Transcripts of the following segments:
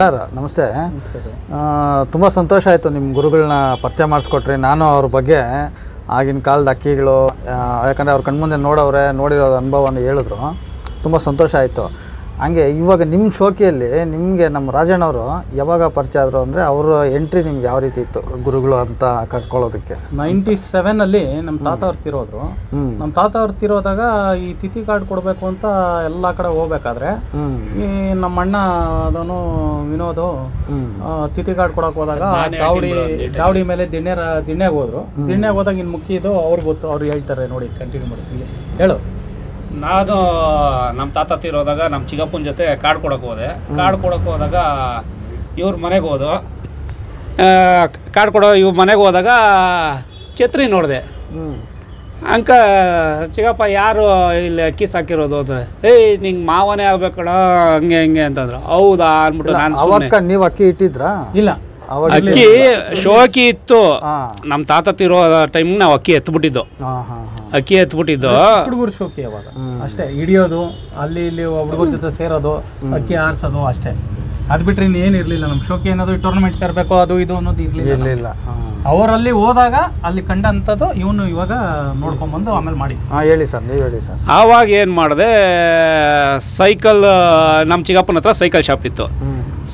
Sir ನಮಸ್ತೆ. ತುಂಬ ಸಂತೋಷ ಆಯಿತು ನಿಮ್ಮ ಗುರುಗಳನ್ನ ಪರಿಚಯ ಮಾಡಿಸ್ಕೊಟ್ರಿ. ನಾನು ಅವ್ರ ಬಗ್ಗೆ ಆಗಿನ ಕಾಲದ ಅಕ್ಕಿಗಳು ಯಾಕಂದರೆ ಅವ್ರ ಕಣ್ಮುಂದೆ ನೋಡೋವ್ರೆ ನೋಡಿರೋ ಅನುಭವನ ಹೇಳಿದ್ರು. ತುಂಬ ಸಂತೋಷ ಆಯಿತು. ಹಂಗೆ ಇವಾಗ ನಿಮ್ಮ ಶೋಕಿಯಲ್ಲಿ ನಿಮಗೆ ನಮ್ಮ ರಾಜಣ್ಣವರು ಯಾವಾಗ ಪರಿಚಯ ಆದರು ಅಂದರೆ ಅವರ ಎಂಟ್ರಿ ನಿಮ್ಗೆ ಯಾವ ರೀತಿ ಇತ್ತು? ಗುರುಗಳು ಅಂತ ಕರ್ಕೊಳ್ಳೋದಕ್ಕೆ. ನೈಂಟಿ ಸೆವೆನಲ್ಲಿ ನಮ್ಮ ತಾತ ಅವ್ರು ತಿರೋದ್ರು. ನಮ್ಮ ತಾತ ಅವ್ರು ತಿರೋದಾಗ ಈ ತಿಥಿ ಕಾರ್ಡ್ ಕೊಡಬೇಕು ಅಂತ ಎಲ್ಲ ಕಡೆ ಹೋಗ್ಬೇಕಾದ್ರೆ ಈ ನಮ್ಮ ಅಣ್ಣ ಅದನ್ನು ವಿನೋದು ತಿಥಿ ಕಾರ್ಡ್ ಕೊಡಕ್ಕೆ ಹೋದಾಗ ದಾವಡಿ ದಾವಡಿ ಮೇಲೆ ದಿಣ್ಣೆ ದಿಣ್ಣೆಗೆ ಹೋದ್ರು. ದಿಣ್ಣೆಗೆ ಹೋದಾಗ ಇನ್ನು ಮುಖ್ಯದು ಅವ್ರಿಗೆ ಗೊತ್ತು ಅವ್ರು ಹೇಳ್ತಾರೆ ನೋಡಿ ಕಂಟಿನ್ಯೂ ಮಾಡಿ. ಹೇಳು. ನಾನು ನಮ್ಮ ತಾತ ತೀರೋದಾಗ ನಮ್ಮ ಚಿಕ್ಕಪ್ಪನ ಜೊತೆ ಕಾರ್ಡ್ ಕೊಡೋಕೆ ಹೋದೆ. ಕಾರ್ಡ್ ಕೊಡೋಕೆ ಹೋದಾಗ ಇವ್ರ ಮನೆಗೆ ಹೋದು ಕಾರ್ಡ್ ಕೊಡೋ ಇವ್ರ ಮನೆಗೆ ಹೋದಾಗ ಛತ್ರಿ ನೋಡಿದೆ. ಅಂಕ ಚಿಕ್ಕಪ್ಪ ಯಾರು ಇಲ್ಲಿ ಅಕ್ಕಿ ಸಾಕಿರೋದು? ಅಂದ್ರೆ. ಏಯ್ ನಿಂಗೆ ಮಾವನೇ ಆಗ್ಬೇಕಣ್ಣ ಹಂಗೆ ಹಂಗೆ ಅಂತಂದ್ರು. ಹೌದಾ ಅಂದ್ಬಿಟ್ಟು ನಾನು ನೀವು ಅಕ್ಕಿ ಇಟ್ಟಿದ್ರಾ? ಇಲ್ಲ. ಅಕ್ಕಿ ಶೋಕಿ ಇತ್ತು. ನಮ್ಮ ತಾತ ತಿರೋ ಟೈಮ್ ನಾವು ಅಕ್ಕಿ ಎತ್ಬಿಟ್ಟಿದ್ದು. ಹಾಂ ಹಾಂ ಹಾಂ. ಅಕ್ಕಿ ಎತ್ಬಿಟ್ಟಿದ್ದು. ಹುಡುಗರು ಶೋಕಿ ಅವಾಗ. ಅಷ್ಟೇ ಹಿಡಿಯೋದು ಅಲ್ಲಿ ಇಲ್ಲಿ ಹುಡುಗರ ಜೊತೆ ಸೇರೋದು ಅಕ್ಕಿ ಆರಿಸೋದು ಅಷ್ಟೇ. ಅದ್ ಬಿಟ್ರೆ ಇನ್ನೇನು ಇರಲಿಲ್ಲ. ನಮ್ಮ ಶೋಕಿ ಏನಾದ್ರು ಟೂರ್ನಮೆಂಟ್ ಸೇರ್ಬೇಕು ಅದು ಇದು ಅನ್ನೋದು ಇರ್ಲಿಲ್ಲ ಇರಲಿಲ್ಲ. ಅವರಲ್ಲಿ ಹೋದಾಗ ಅಲ್ಲಿ ಕಂಡಂಥದ್ದು ಇವನು ಇವಾಗ ನೋಡ್ಕೊಂಬಂದು ಆಮೇಲೆ ಮಾಡಿ ಹಾಂ ಹೇಳಿ ಸರ್ ನೀವು ಹೇಳಿ ಸರ್. ಆವಾಗ ಏನು ಮಾಡಿದೆ ಸೈಕಲ್ ನಮ್ಮ ಚಿಕ್ಕಪ್ಪನ ಹತ್ರ ಸೈಕಲ್ ಶಾಪ್ ಇತ್ತು.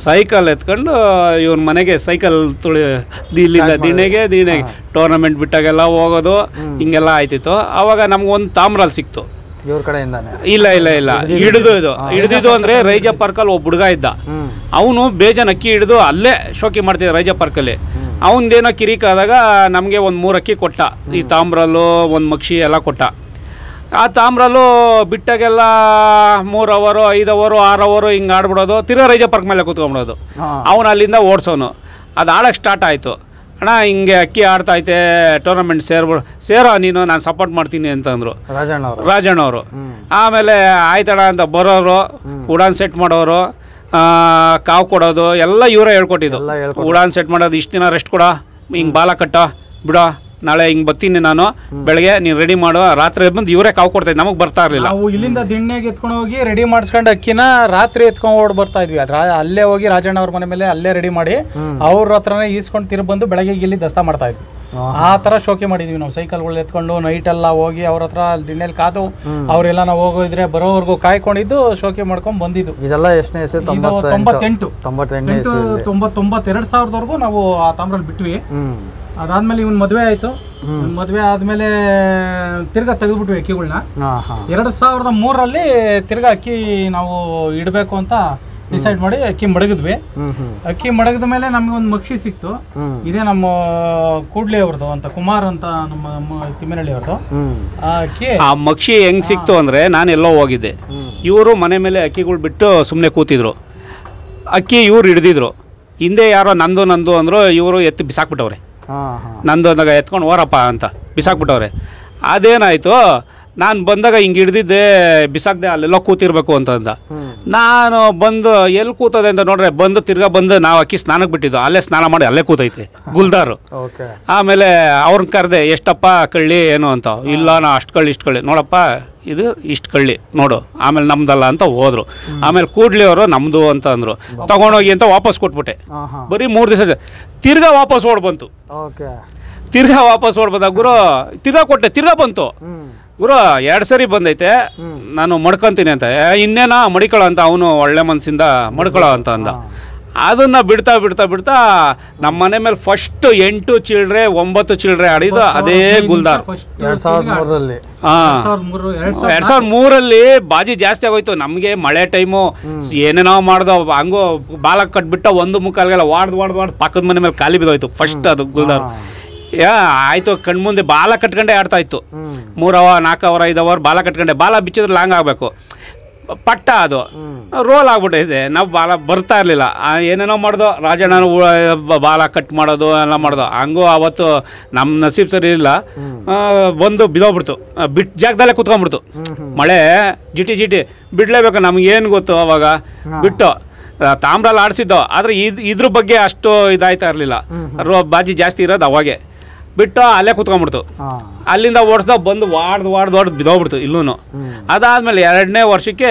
ಸೈಕಲ್ ಎತ್ಕೊಂಡು ಇವ್ರ ಮನೆಗೆ ಸೈಕಲ್ ತುಳಿ ಇಲ್ಲಿಂದ ದಿಣೆಗೆ ದಿಣೆಗೆ ಟೂರ್ನಮೆಂಟ್ ಬಿಟ್ಟಾಗೆಲ್ಲ ಹೋಗೋದು ಹಿಂಗೆಲ್ಲ ಆಯ್ತಿತ್ತು. ಆವಾಗ ನಮ್ಗೊಂದು ತಾಮ್ರಲ್ಲಿ ಸಿಕ್ತು. ಇವ್ರ ಕಡೆಯಿಂದ ಇಲ್ಲ ಇಲ್ಲ ಇಲ್ಲ. ಹಿಡಿದು ಇದು. ಹಿಡಿದಿದ್ದು ಅಂದರೆ ರೈಜ ಪಾರ್ಕಲ್ಲಿ ಒಬ್ಬ ಹುಡುಗ ಇದ್ದ. ಅವನು ಬೇಜನ್ ಅಕ್ಕಿ ಹಿಡಿದು ಅಲ್ಲೇ ಶೋಕಿ ಮಾಡ್ತಿದ್ದ ರೈಜ ಪಾರ್ಕಲ್ಲಿ ಅವನದೇನೋ ಕಿರಿಕಾದಾಗ ನಮಗೆ ಒಂದು ಮೂರು ಅಕ್ಕಿ ಕೊಟ್ಟ. ಈ ತಾಮ್ರಲ್ಲು ಒಂದು ಮಕ್ಷಿ ಎಲ್ಲ ಕೊಟ್ಟ. ಆ ತಾಮ್ರಲ್ಲೂ ಬಿಟ್ಟಾಗೆಲ್ಲ ಮೂರು ಅವರು ಐದು ಅವರು ಆರು ಅವರು ಹಿಂಗೆ ಆಡ್ಬಿಡೋದು. ತಿರ್ಗಾ ರೈಜ ಪಾರ್ಕ್ ಮೇಲೆ ಕೂತ್ಕೊಂಬಿಡೋದು ಅವನು ಅಲ್ಲಿಂದ ಓಡಿಸೋನು. ಅದು ಆಡೋಕ್ಕೆ ಸ್ಟಾರ್ಟ್ ಆಯಿತು. ಅಣ್ಣ ಹಿಂಗೆ ಅಕ್ಕಿ ಆಡ್ತೈತೆ ಟೂರ್ನಮೆಂಟ್ ಸೇರ್ಬಿಡು ಸೇರೋ ನೀನು ನಾನು ಸಪೋರ್ಟ್ ಮಾಡ್ತೀನಿ ಅಂತಂದರು. ರಾಜಣ್ಣ ಅವರು. ಆಮೇಲೆ ಆಯ್ತಣ್ಣ ಅಂತ ಬರೋರು ಉಡಾನ್ ಸೆಟ್ ಮಾಡೋರು ಕಾವು ಕೊಡೋದು ಎಲ್ಲ ಇವರೇ ಹೇಳ್ಕೊಟ್ಟಿದ್ದು. ಉಡಾನ್ ಸೆಟ್ ಮಾಡೋದು ಇಷ್ಟು ದಿನ ರೆಸ್ಟ್ ಕೊಡೋ ಹಿಂಗೆ ಬಾಲ ಕಟ್ಟೋ ಬಿಡೋ. ನಾಳೆ ಹಿಂಗ್ ಬರ್ತೀನಿ ನಾನು ಬೆಳಗ್ಗೆ ನೀನ್ ರೆಡಿ ಮಾಡೋ ರಾತ್ರಿ ಬಂದು ಇವರೇ ಕಾವು ಕೊಡ್ತಾ ನಮಗ್ ಬರ್ತಾ ಇರ್ಲಿಲ್ಲ. ನಾವು ಇಲ್ಲಿಂದ ದಿಣ್ಣೆಗೆ ಎತ್ಕೊಂಡು ಹೋಗಿ ರೆಡಿ ಮಾಡಿಸ್ಕೊಂಡು ಅಕ್ಕಿನ ರಾತ್ರಿ ಎತ್ಕೊಂಡು ಓಡ್ ಬರ್ತಾ ಇದ್ವಿ. ಅಲ್ಲೇ ಹೋಗಿ ರಾಜಣ್ಣ ಅವ್ರ ಮನೆ ಮೇಲೆ ಅಲ್ಲೇ ರೆಡಿ ಮಾಡಿ ಅವ್ರ ಹತ್ರನೇ ಈಸ್ಕೊಂಡು ತಿರು ಬಂದು ಬೆಳಗ್ಗೆ ಇಲ್ಲಿ ದಸ್ತಾ ಮಾಡ್ತಾ ಇದ್ವಿ. ಆ ತರ ಶೋಕಿ ಮಾಡಿದ್ವಿ ನಾವು. ಸೈಕಲ್ಗಳು ಎತ್ಕೊಂಡು ನೈಟ್ ಎಲ್ಲ ಹೋಗಿ ಅವ್ರ ಹತ್ರ ದಿಣ್ಣೆಲಿ ಕಾದು ಅವರೆಲ್ಲ ನಾವು ಹೋಗೋದ್ರೆ ಬರೋವರೆಗೂ ಕಾಯ್ಕೊಂಡಿದ್ದು ಶೋಕಿ ಮಾಡ್ಕೊಂಡು ಬಂದಿದ್ದು. ಇದೆಲ್ಲ ಎಷ್ಟನೇ ಇಸ್ವಿ ತೊಂಬತ್ತೆಂಟು. ತೊಂಬತ್ತೆಂಟು. ತೊಂಬತ್ತೊಂಬತ್ತೆರಡು ಸಾವಿರದವರೆಗೂ ನಾವು ಆ ತಾಮ್ರಲ್ಲಿ ಬಿಟ್ವಿ. ಅದಾದ್ಮೇಲೆ ಇವನ್ ಮದುವೆ ಆಯ್ತು. ಮದುವೆ ಆದ್ಮೇಲೆ ತಿರ್ಗಾ ತೆಗೆದ್ಬಿಟ್ವಿ ಅಕ್ಕಿಗಳನ್ನ ಎರಡ್ ಸಾವಿರದ ಮೂರರಲ್ಲಿ ತಿರ್ಗಾ ಅಕ್ಕಿ ನಾವು ಇಡಬೇಕು ಅಂತ ಡಿಸೈಡ್ ಮಾಡಿ ಅಕ್ಕಿ ಮಡಗಿದ್ವಿ. ಅಕ್ಕಿ ಮಡಗಿದ ಮೇಲೆ ನಮ್ಗೆ ಒಂದು ಮಕ್ಷಿ ಸಿಕ್ತು. ಇದೇ ನಮ್ಮ ಕೂಡ್ಲಿ ಅವ್ರದ್ದು ಅಂತ ಕುಮಾರ್ ಅಂತ ನಮ್ಮ ನಮ್ಮ ತಿಮ್ಮಿನಹಳ್ಳಿ ಅವ್ರದ್ದು ಆ ಅಕ್ಕಿ ಆ ಮಕ್ಷಿ ಹೆಂಗ್ ಸಿಕ್ತು ಅಂದ್ರೆ ನಾನು ಎಲ್ಲೋ ಹೋಗಿದ್ದೆ. ಇವರು ಮನೆ ಮೇಲೆ ಅಕ್ಕಿಗಳು ಬಿಟ್ಟು ಸುಮ್ಮನೆ ಕೂತಿದ್ರು. ಅಕ್ಕಿ ಇವ್ರು ಹಿಡಿದಿದ್ರು. ಹಿಂದೆ ಯಾರೋ ನಂದು ನಂದು ಅಂದರು ಇವರು ಎತ್ತು ಬಿಸಾಕ್ಬಿಟ್ಟವ್ರೆ. ನಂದು ಅಂದಾಗ ಎತ್ಕೊಂಡು ಓರಪ್ಪ ಅಂತ ಬಿಸಾಕ್ಬಿಟ್ಟವ್ರೆ. ಅದೇನಾಯಿತು ನಾನು ಬಂದಾಗ ಹಿಂಗೆ ಹಿಡ್ದಿದ್ದೆ ಬಿಸಾಕ್ದೆ ಅಲ್ಲೆಲ್ಲ ಕೂತಿರ್ಬೇಕು ಅಂತ ಅಂದ ನಾನು ಬಂದು ಎಲ್ಲಿ ಕೂತದೆ ಅಂತ ನೋಡ್ರೆ ಬಂದು ತಿರ್ಗಾ ಬಂದು ನಾವು ಅಕ್ಕಿ ಸ್ನಾನಕ್ಕೆ ಬಿಟ್ಟಿದ್ದು ಅಲ್ಲೇ ಸ್ನಾನ ಮಾಡಿ ಅಲ್ಲೇ ಕೂತೈತೆ ಗುಲ್ದಾರು. ಆಮೇಲೆ ಅವ್ರನ್ನ ಕರೆದೆ ಎಷ್ಟಪ್ಪ ಕಳ್ಳಿ ಏನು ಅಂತ. ಇಲ್ಲ ನಾ ಅಷ್ಟು ಕಳ್ಳಿ ಇಷ್ಟು ಕಳ್ಳಿ. ನೋಡಪ್ಪ ಇದು ಇಷ್ಟು ಕಳ್ಳಿ ನೋಡು ಆಮೇಲೆ ನಮ್ದಲ್ಲ ಅಂತ ಹೋದ್ರು. ಆಮೇಲೆ ಕೂಡ್ಲಿ ಅವರು ನಮ್ಮದು ಅಂತ ಅಂದರು. ತಗೊಂಡೋಗಿ ಅಂತ ವಾಪಸ್ ಕೊಟ್ಬಿಟ್ಟೆ. ಬರೀ ಮೂರು ದಿವಸ ತಿರ್ಗಾ ವಾಪಸ್ ಓಡ್ ಬಂತು. ಓಕೆ. ತಿರ್ಗಾ ವಾಪಸ್ ಓಡ್ ಬಂದಾಗ ಗುರು ತಿರ್ಗಾ ಕೊಟ್ಟೆ ತಿರ್ಗಾ ಬಂತು. ಗುರು ಎರಡು ಸರಿ ಬಂದೈತೆ. ನಾನು ಮಡ್ಕೊಂತೀನಿ ಅಂತ. "ಏ, ಇನ್ನೇನಾ ಮಡಿಕೊಳ್ಳೋ ಅಂತ ಅವನು ಒಳ್ಳೆ ಮನಸ್ಸಿಂದ ಮಡ್ಕೊಳ ಅಂತ ಅಂದ. ಅದನ್ನ ಬಿಡ್ತಾ ಬಿಡ್ತಾ ಬಿಡ್ತಾ ನಮ್ಮ ಮನೆ ಮೇಲೆ ಫಸ್ಟ್ ಎಂಟು ಚಿಲ್ಡ್ರೆ ಒಂಬತ್ತು ಚಿಲ್ಡ್ರೆ ಆಡಿದ್ದು ಅದೇ ಗುಲ್ದಾರ್. ಎರಡು ಸಾವಿರದ ಮೂರರಲ್ಲಿ. ಹಾಂ. ಎರಡು ಎರಡ್ ಸಾವಿರದ ಮೂರಲ್ಲಿ ಬಾಜಿ ಜಾಸ್ತಿ ಆಗೋಯ್ತು. ನಮಗೆ ಮಳೆ ಟೈಮು ಏನೇನೋ ಮಾಡ್ದೋ ಹಂಗೋ ಬಾಲ ಕಟ್ಬಿಟ್ಟ ಒಂದು ಮುಕ್ಕಾಲ್ಗೆಲ್ಲ ವಾಡ್ದು ವಾಡ್ದು ವಾಡ್ದು ಪಕ್ಕದ ಮನೆ ಮೇಲೆ ಖಾಲಿ ಬಿದ್ದೋಯ್ತು. ಫಸ್ಟ್ ಅದು ಗುಲ್ದಾರ್. ಯಾ ಆಯ್ತು ಕಣ್ಮುಂದೆ ಬಾಲ ಕಟ್ಕೊಂಡೆ ಆಡ್ತಾ ಇತ್ತು. ಮೂರು ಅವರ್ ನಾಲ್ಕು ಅವರ್ ಐದು ಅವರ್ ಬಾಲ ಕಟ್ಕೊಂಡೆ ಬಾಲ ಬಿಚ್ಚಿದ್ರೆ ಲಾಂಗ್ ಆಗಬೇಕು. ಪಟ್ಟ ಅದು. ರೋಲ್ ಆಗ್ಬಿಟ್ಟಿದೆ. ನಾವು ಬಾಲ ಬರ್ತಾ ಇರಲಿಲ್ಲ. ಏನೇನೋ ಮಾಡ್ದೋ ರಾಜಣ್ಣನ ಬಾಲ ಕಟ್ ಮಾಡೋದು ಎಲ್ಲ ಮಾಡ್ದೋ. ಹಂಗೂ ಅವತ್ತು ನಮ್ಮ ನಸೀಬ್ ಸರಿ ಇರಲಿಲ್ಲ. ಬಂದು ಬಿದ್ದೋಗ್ಬಿಡ್ತು ಬಿಟ್ಟು ಬಿಟ್ ಜಾಗದಲ್ಲೇ ಕುತ್ಕೊಂಡ್ಬಿಡ್ತು. ಮಳೆ ಜಿಟಿ ಜಿಟಿ. ಬಿಡಲೇಬೇಕು ನಮ್ಗೇನು ಗೊತ್ತು ಅವಾಗ? ಬಿಟ್ಟು. ತಾಮ್ರಲ್ಲಿ ಆಡಿಸಿದ್ದೋ. ಆದರೆ ಇದು ಇದ್ರ ಬಗ್ಗೆ ಅಷ್ಟು ಇದಾಯ್ತಾ ಇರಲಿಲ್ಲ. ರೋ ಬಾಜಿ ಜಾಸ್ತಿ ಇರೋದು ಅವಾಗೆ. ಬಿಟ್ಟು ಅಲ್ಲೇ ಕುತ್ಕೊಂಡ್ಬಿಡ್ತು. ಅಲ್ಲಿಂದ ಓಡಿಸ್ದ ಬಂದು ವಾಡ್ದು ವಾಡ್ದು ವಾಡ್ದು ಬಿದ್ದೋಗ್ಬಿಡ್ತು ಇಲ್ಲೂ ಅದಾದಮೇಲೆ ಎರಡನೇ ವರ್ಷಕ್ಕೆ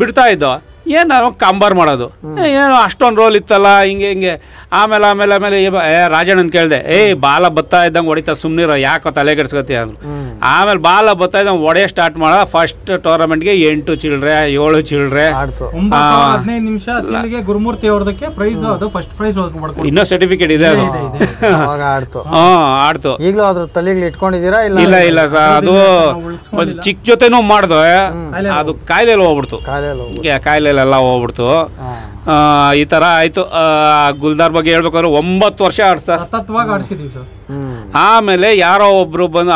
ಬಿಡ್ತಾ ಇದ್ದೋ. ಏನು ಕಾಂಬಾರ್ ಮಾಡೋದು? ಏನು ಅಷ್ಟೊಂದು ರೋಲ್ ಇತ್ತಲ್ಲ ಹಿಂಗೆ ಹಿಂಗೆ. ಆಮೇಲೆ ಆಮೇಲೆ ಆಮೇಲೆ ಏ ರಾಜಣ್ಣ ಅಂತ ರಾಜಣ್ಣನ ಕೇಳಿದೆ ಏಯ್ ಬಾಲ ಬತ್ತಾ ಇದ್ದಂಗೆ ಹೊಡಿತಾ ಸುಮ್ಮನಿರೋ ಯಾಕೋ ತಲೆ ಕೆಡ್ಸ್ಕೊತಿ ಅಂದ್ರು. ಆಮೇಲೆ ಬಾಲ ಬತ್ತಾ ಇದ್ದಂಗೆ ಒಡೆಯ ಸ್ಟಾರ್ಟ್ ಮಾಡ ಫಸ್ಟ್ ಟೂರ್ನಮೆಂಟ್ಗೆ ಎಂಟು ಚಿಲ್ಡ್ರೆ ಏಳು ಚಿಲ್ಡ್ರೆ ಹದಿನೈದು ನಿಮಿಷ ಸೀಲ್ಗೆ ಗುರುಮೂರ್ತಿ ಅವ್ರದಕ್ಕೆ ಪ್ರೈಸ್ ಅದು ಫಸ್ಟ್ ಪ್ರೈಸ್ ಮಾಡ್ಕೊಂಡು. ಇನ್ನೂ ಸರ್ಟಿಫಿಕೇಟ್ ಇದೆ ಅದು. ಆಡ್ತು. ಹಾಂ ಆಡ್ತು. ಈಗಲೂ ಅದ್ರ ತಲೆಗಳು ಇಟ್ಕೊಂಡಿದ್ದೀರಾ ಇಲ್ಲ? ಇಲ್ಲ ಇಲ್ಲ ಸರ್ ಅದು ಒಂದ್ ಚಿಕ್ಕ ಜೊತೆನೂ ಮಾಡ್ದೆ ಅದು ಕಾಯಿಲೆಲ್ಲ ಹೋಗ್ಬಿಡ್ತು. ಕಾಯಿಲೆ ಯಾ- ಕಾಯಿಲೆಲ್ಲ ಹೋಗ್ಬಿಡ್ತು. ಆ, ಈ ತರ ಆಯ್ತು. ಗುಲ್ದಾರ್ ಬಗ್ಗೆ ಹೇಳ್ಬೇಕಾದ್ರೆ ಒಂಬತ್ತು ವರ್ಷ ಆಡ್ ಸರ್. ಸತತವಾಗಿ ಆಡ್ಸಿದೀವಿ ಸರ್. ಆಮೇಲೆ ಯಾರೋ ಒಬ್ರು ಬಂದು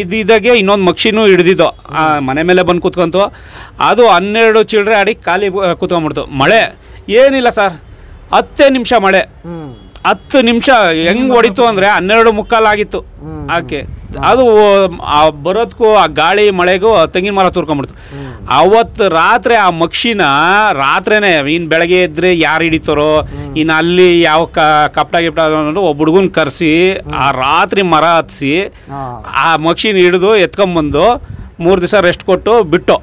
ಇದಿದ್ದಾಗೆ ಇನ್ನೊಂದು ಮಕ್ಷಿನೂ ಹಿಡ್ದಿದ್ದು. ಆ ಮನೆ ಮೇಲೆ ಬಂದು ಕುತ್ಕೊಂತು. ಅದು ಹನ್ನೆರಡು ಚಿಲ್ಡ್ರೆ ಆಡಿ ಖಾಲಿ ಕುತ್ಕೊಂಡ್ಬಿಡ್ತು. ಮಳೆ ಏನಿಲ್ಲ ಸರ್. ಹತ್ತೇ ನಿಮಿಷ ಮಳೆ. ಹತ್ತು ನಿಮಿಷ ಹೆಂಗ್ ಹೊಡಿತು ಅಂದರೆ ಹನ್ನೆರಡು ಮುಕ್ಕಾಲಾಗಿತ್ತು ಆಕೆ. ಅದು ಆ ಬರೋದಕ್ಕೂ ಆ ಗಾಳಿ ಮಳೆಗೂ ತೆಂಗಿನ ಮರ ತೂರ್ಕೊಂಡ್ಬಿಡ್ತು. ಅವತ್ತು ರಾತ್ರಿ ಆ ಮಕ್ಷಿನ ರಾತ್ರೇನೆ ಇನ್ನು ಬೆಳಗ್ಗೆ ಎದ್ರೆ ಯಾರು ಹಿಡಿತಾರೋ ಇನ್ನು ಅಲ್ಲಿ ಯಾವ ಕ ಕಪಟ ಗಿಪ್ಟ ಒಬ್ಬ ಹುಡುಗನ ಕರೆಸಿ ಆ ರಾತ್ರಿ ಮರ ಹತ್ಸಿ ಆ ಮಕ್ಷಿನ ಹಿಡಿದು ಎತ್ಕೊಂಬಂದು ಮೂರು ದಿವಸ ರೆಸ್ಟ್ ಕೊಟ್ಟು ಬಿಟ್ಟು.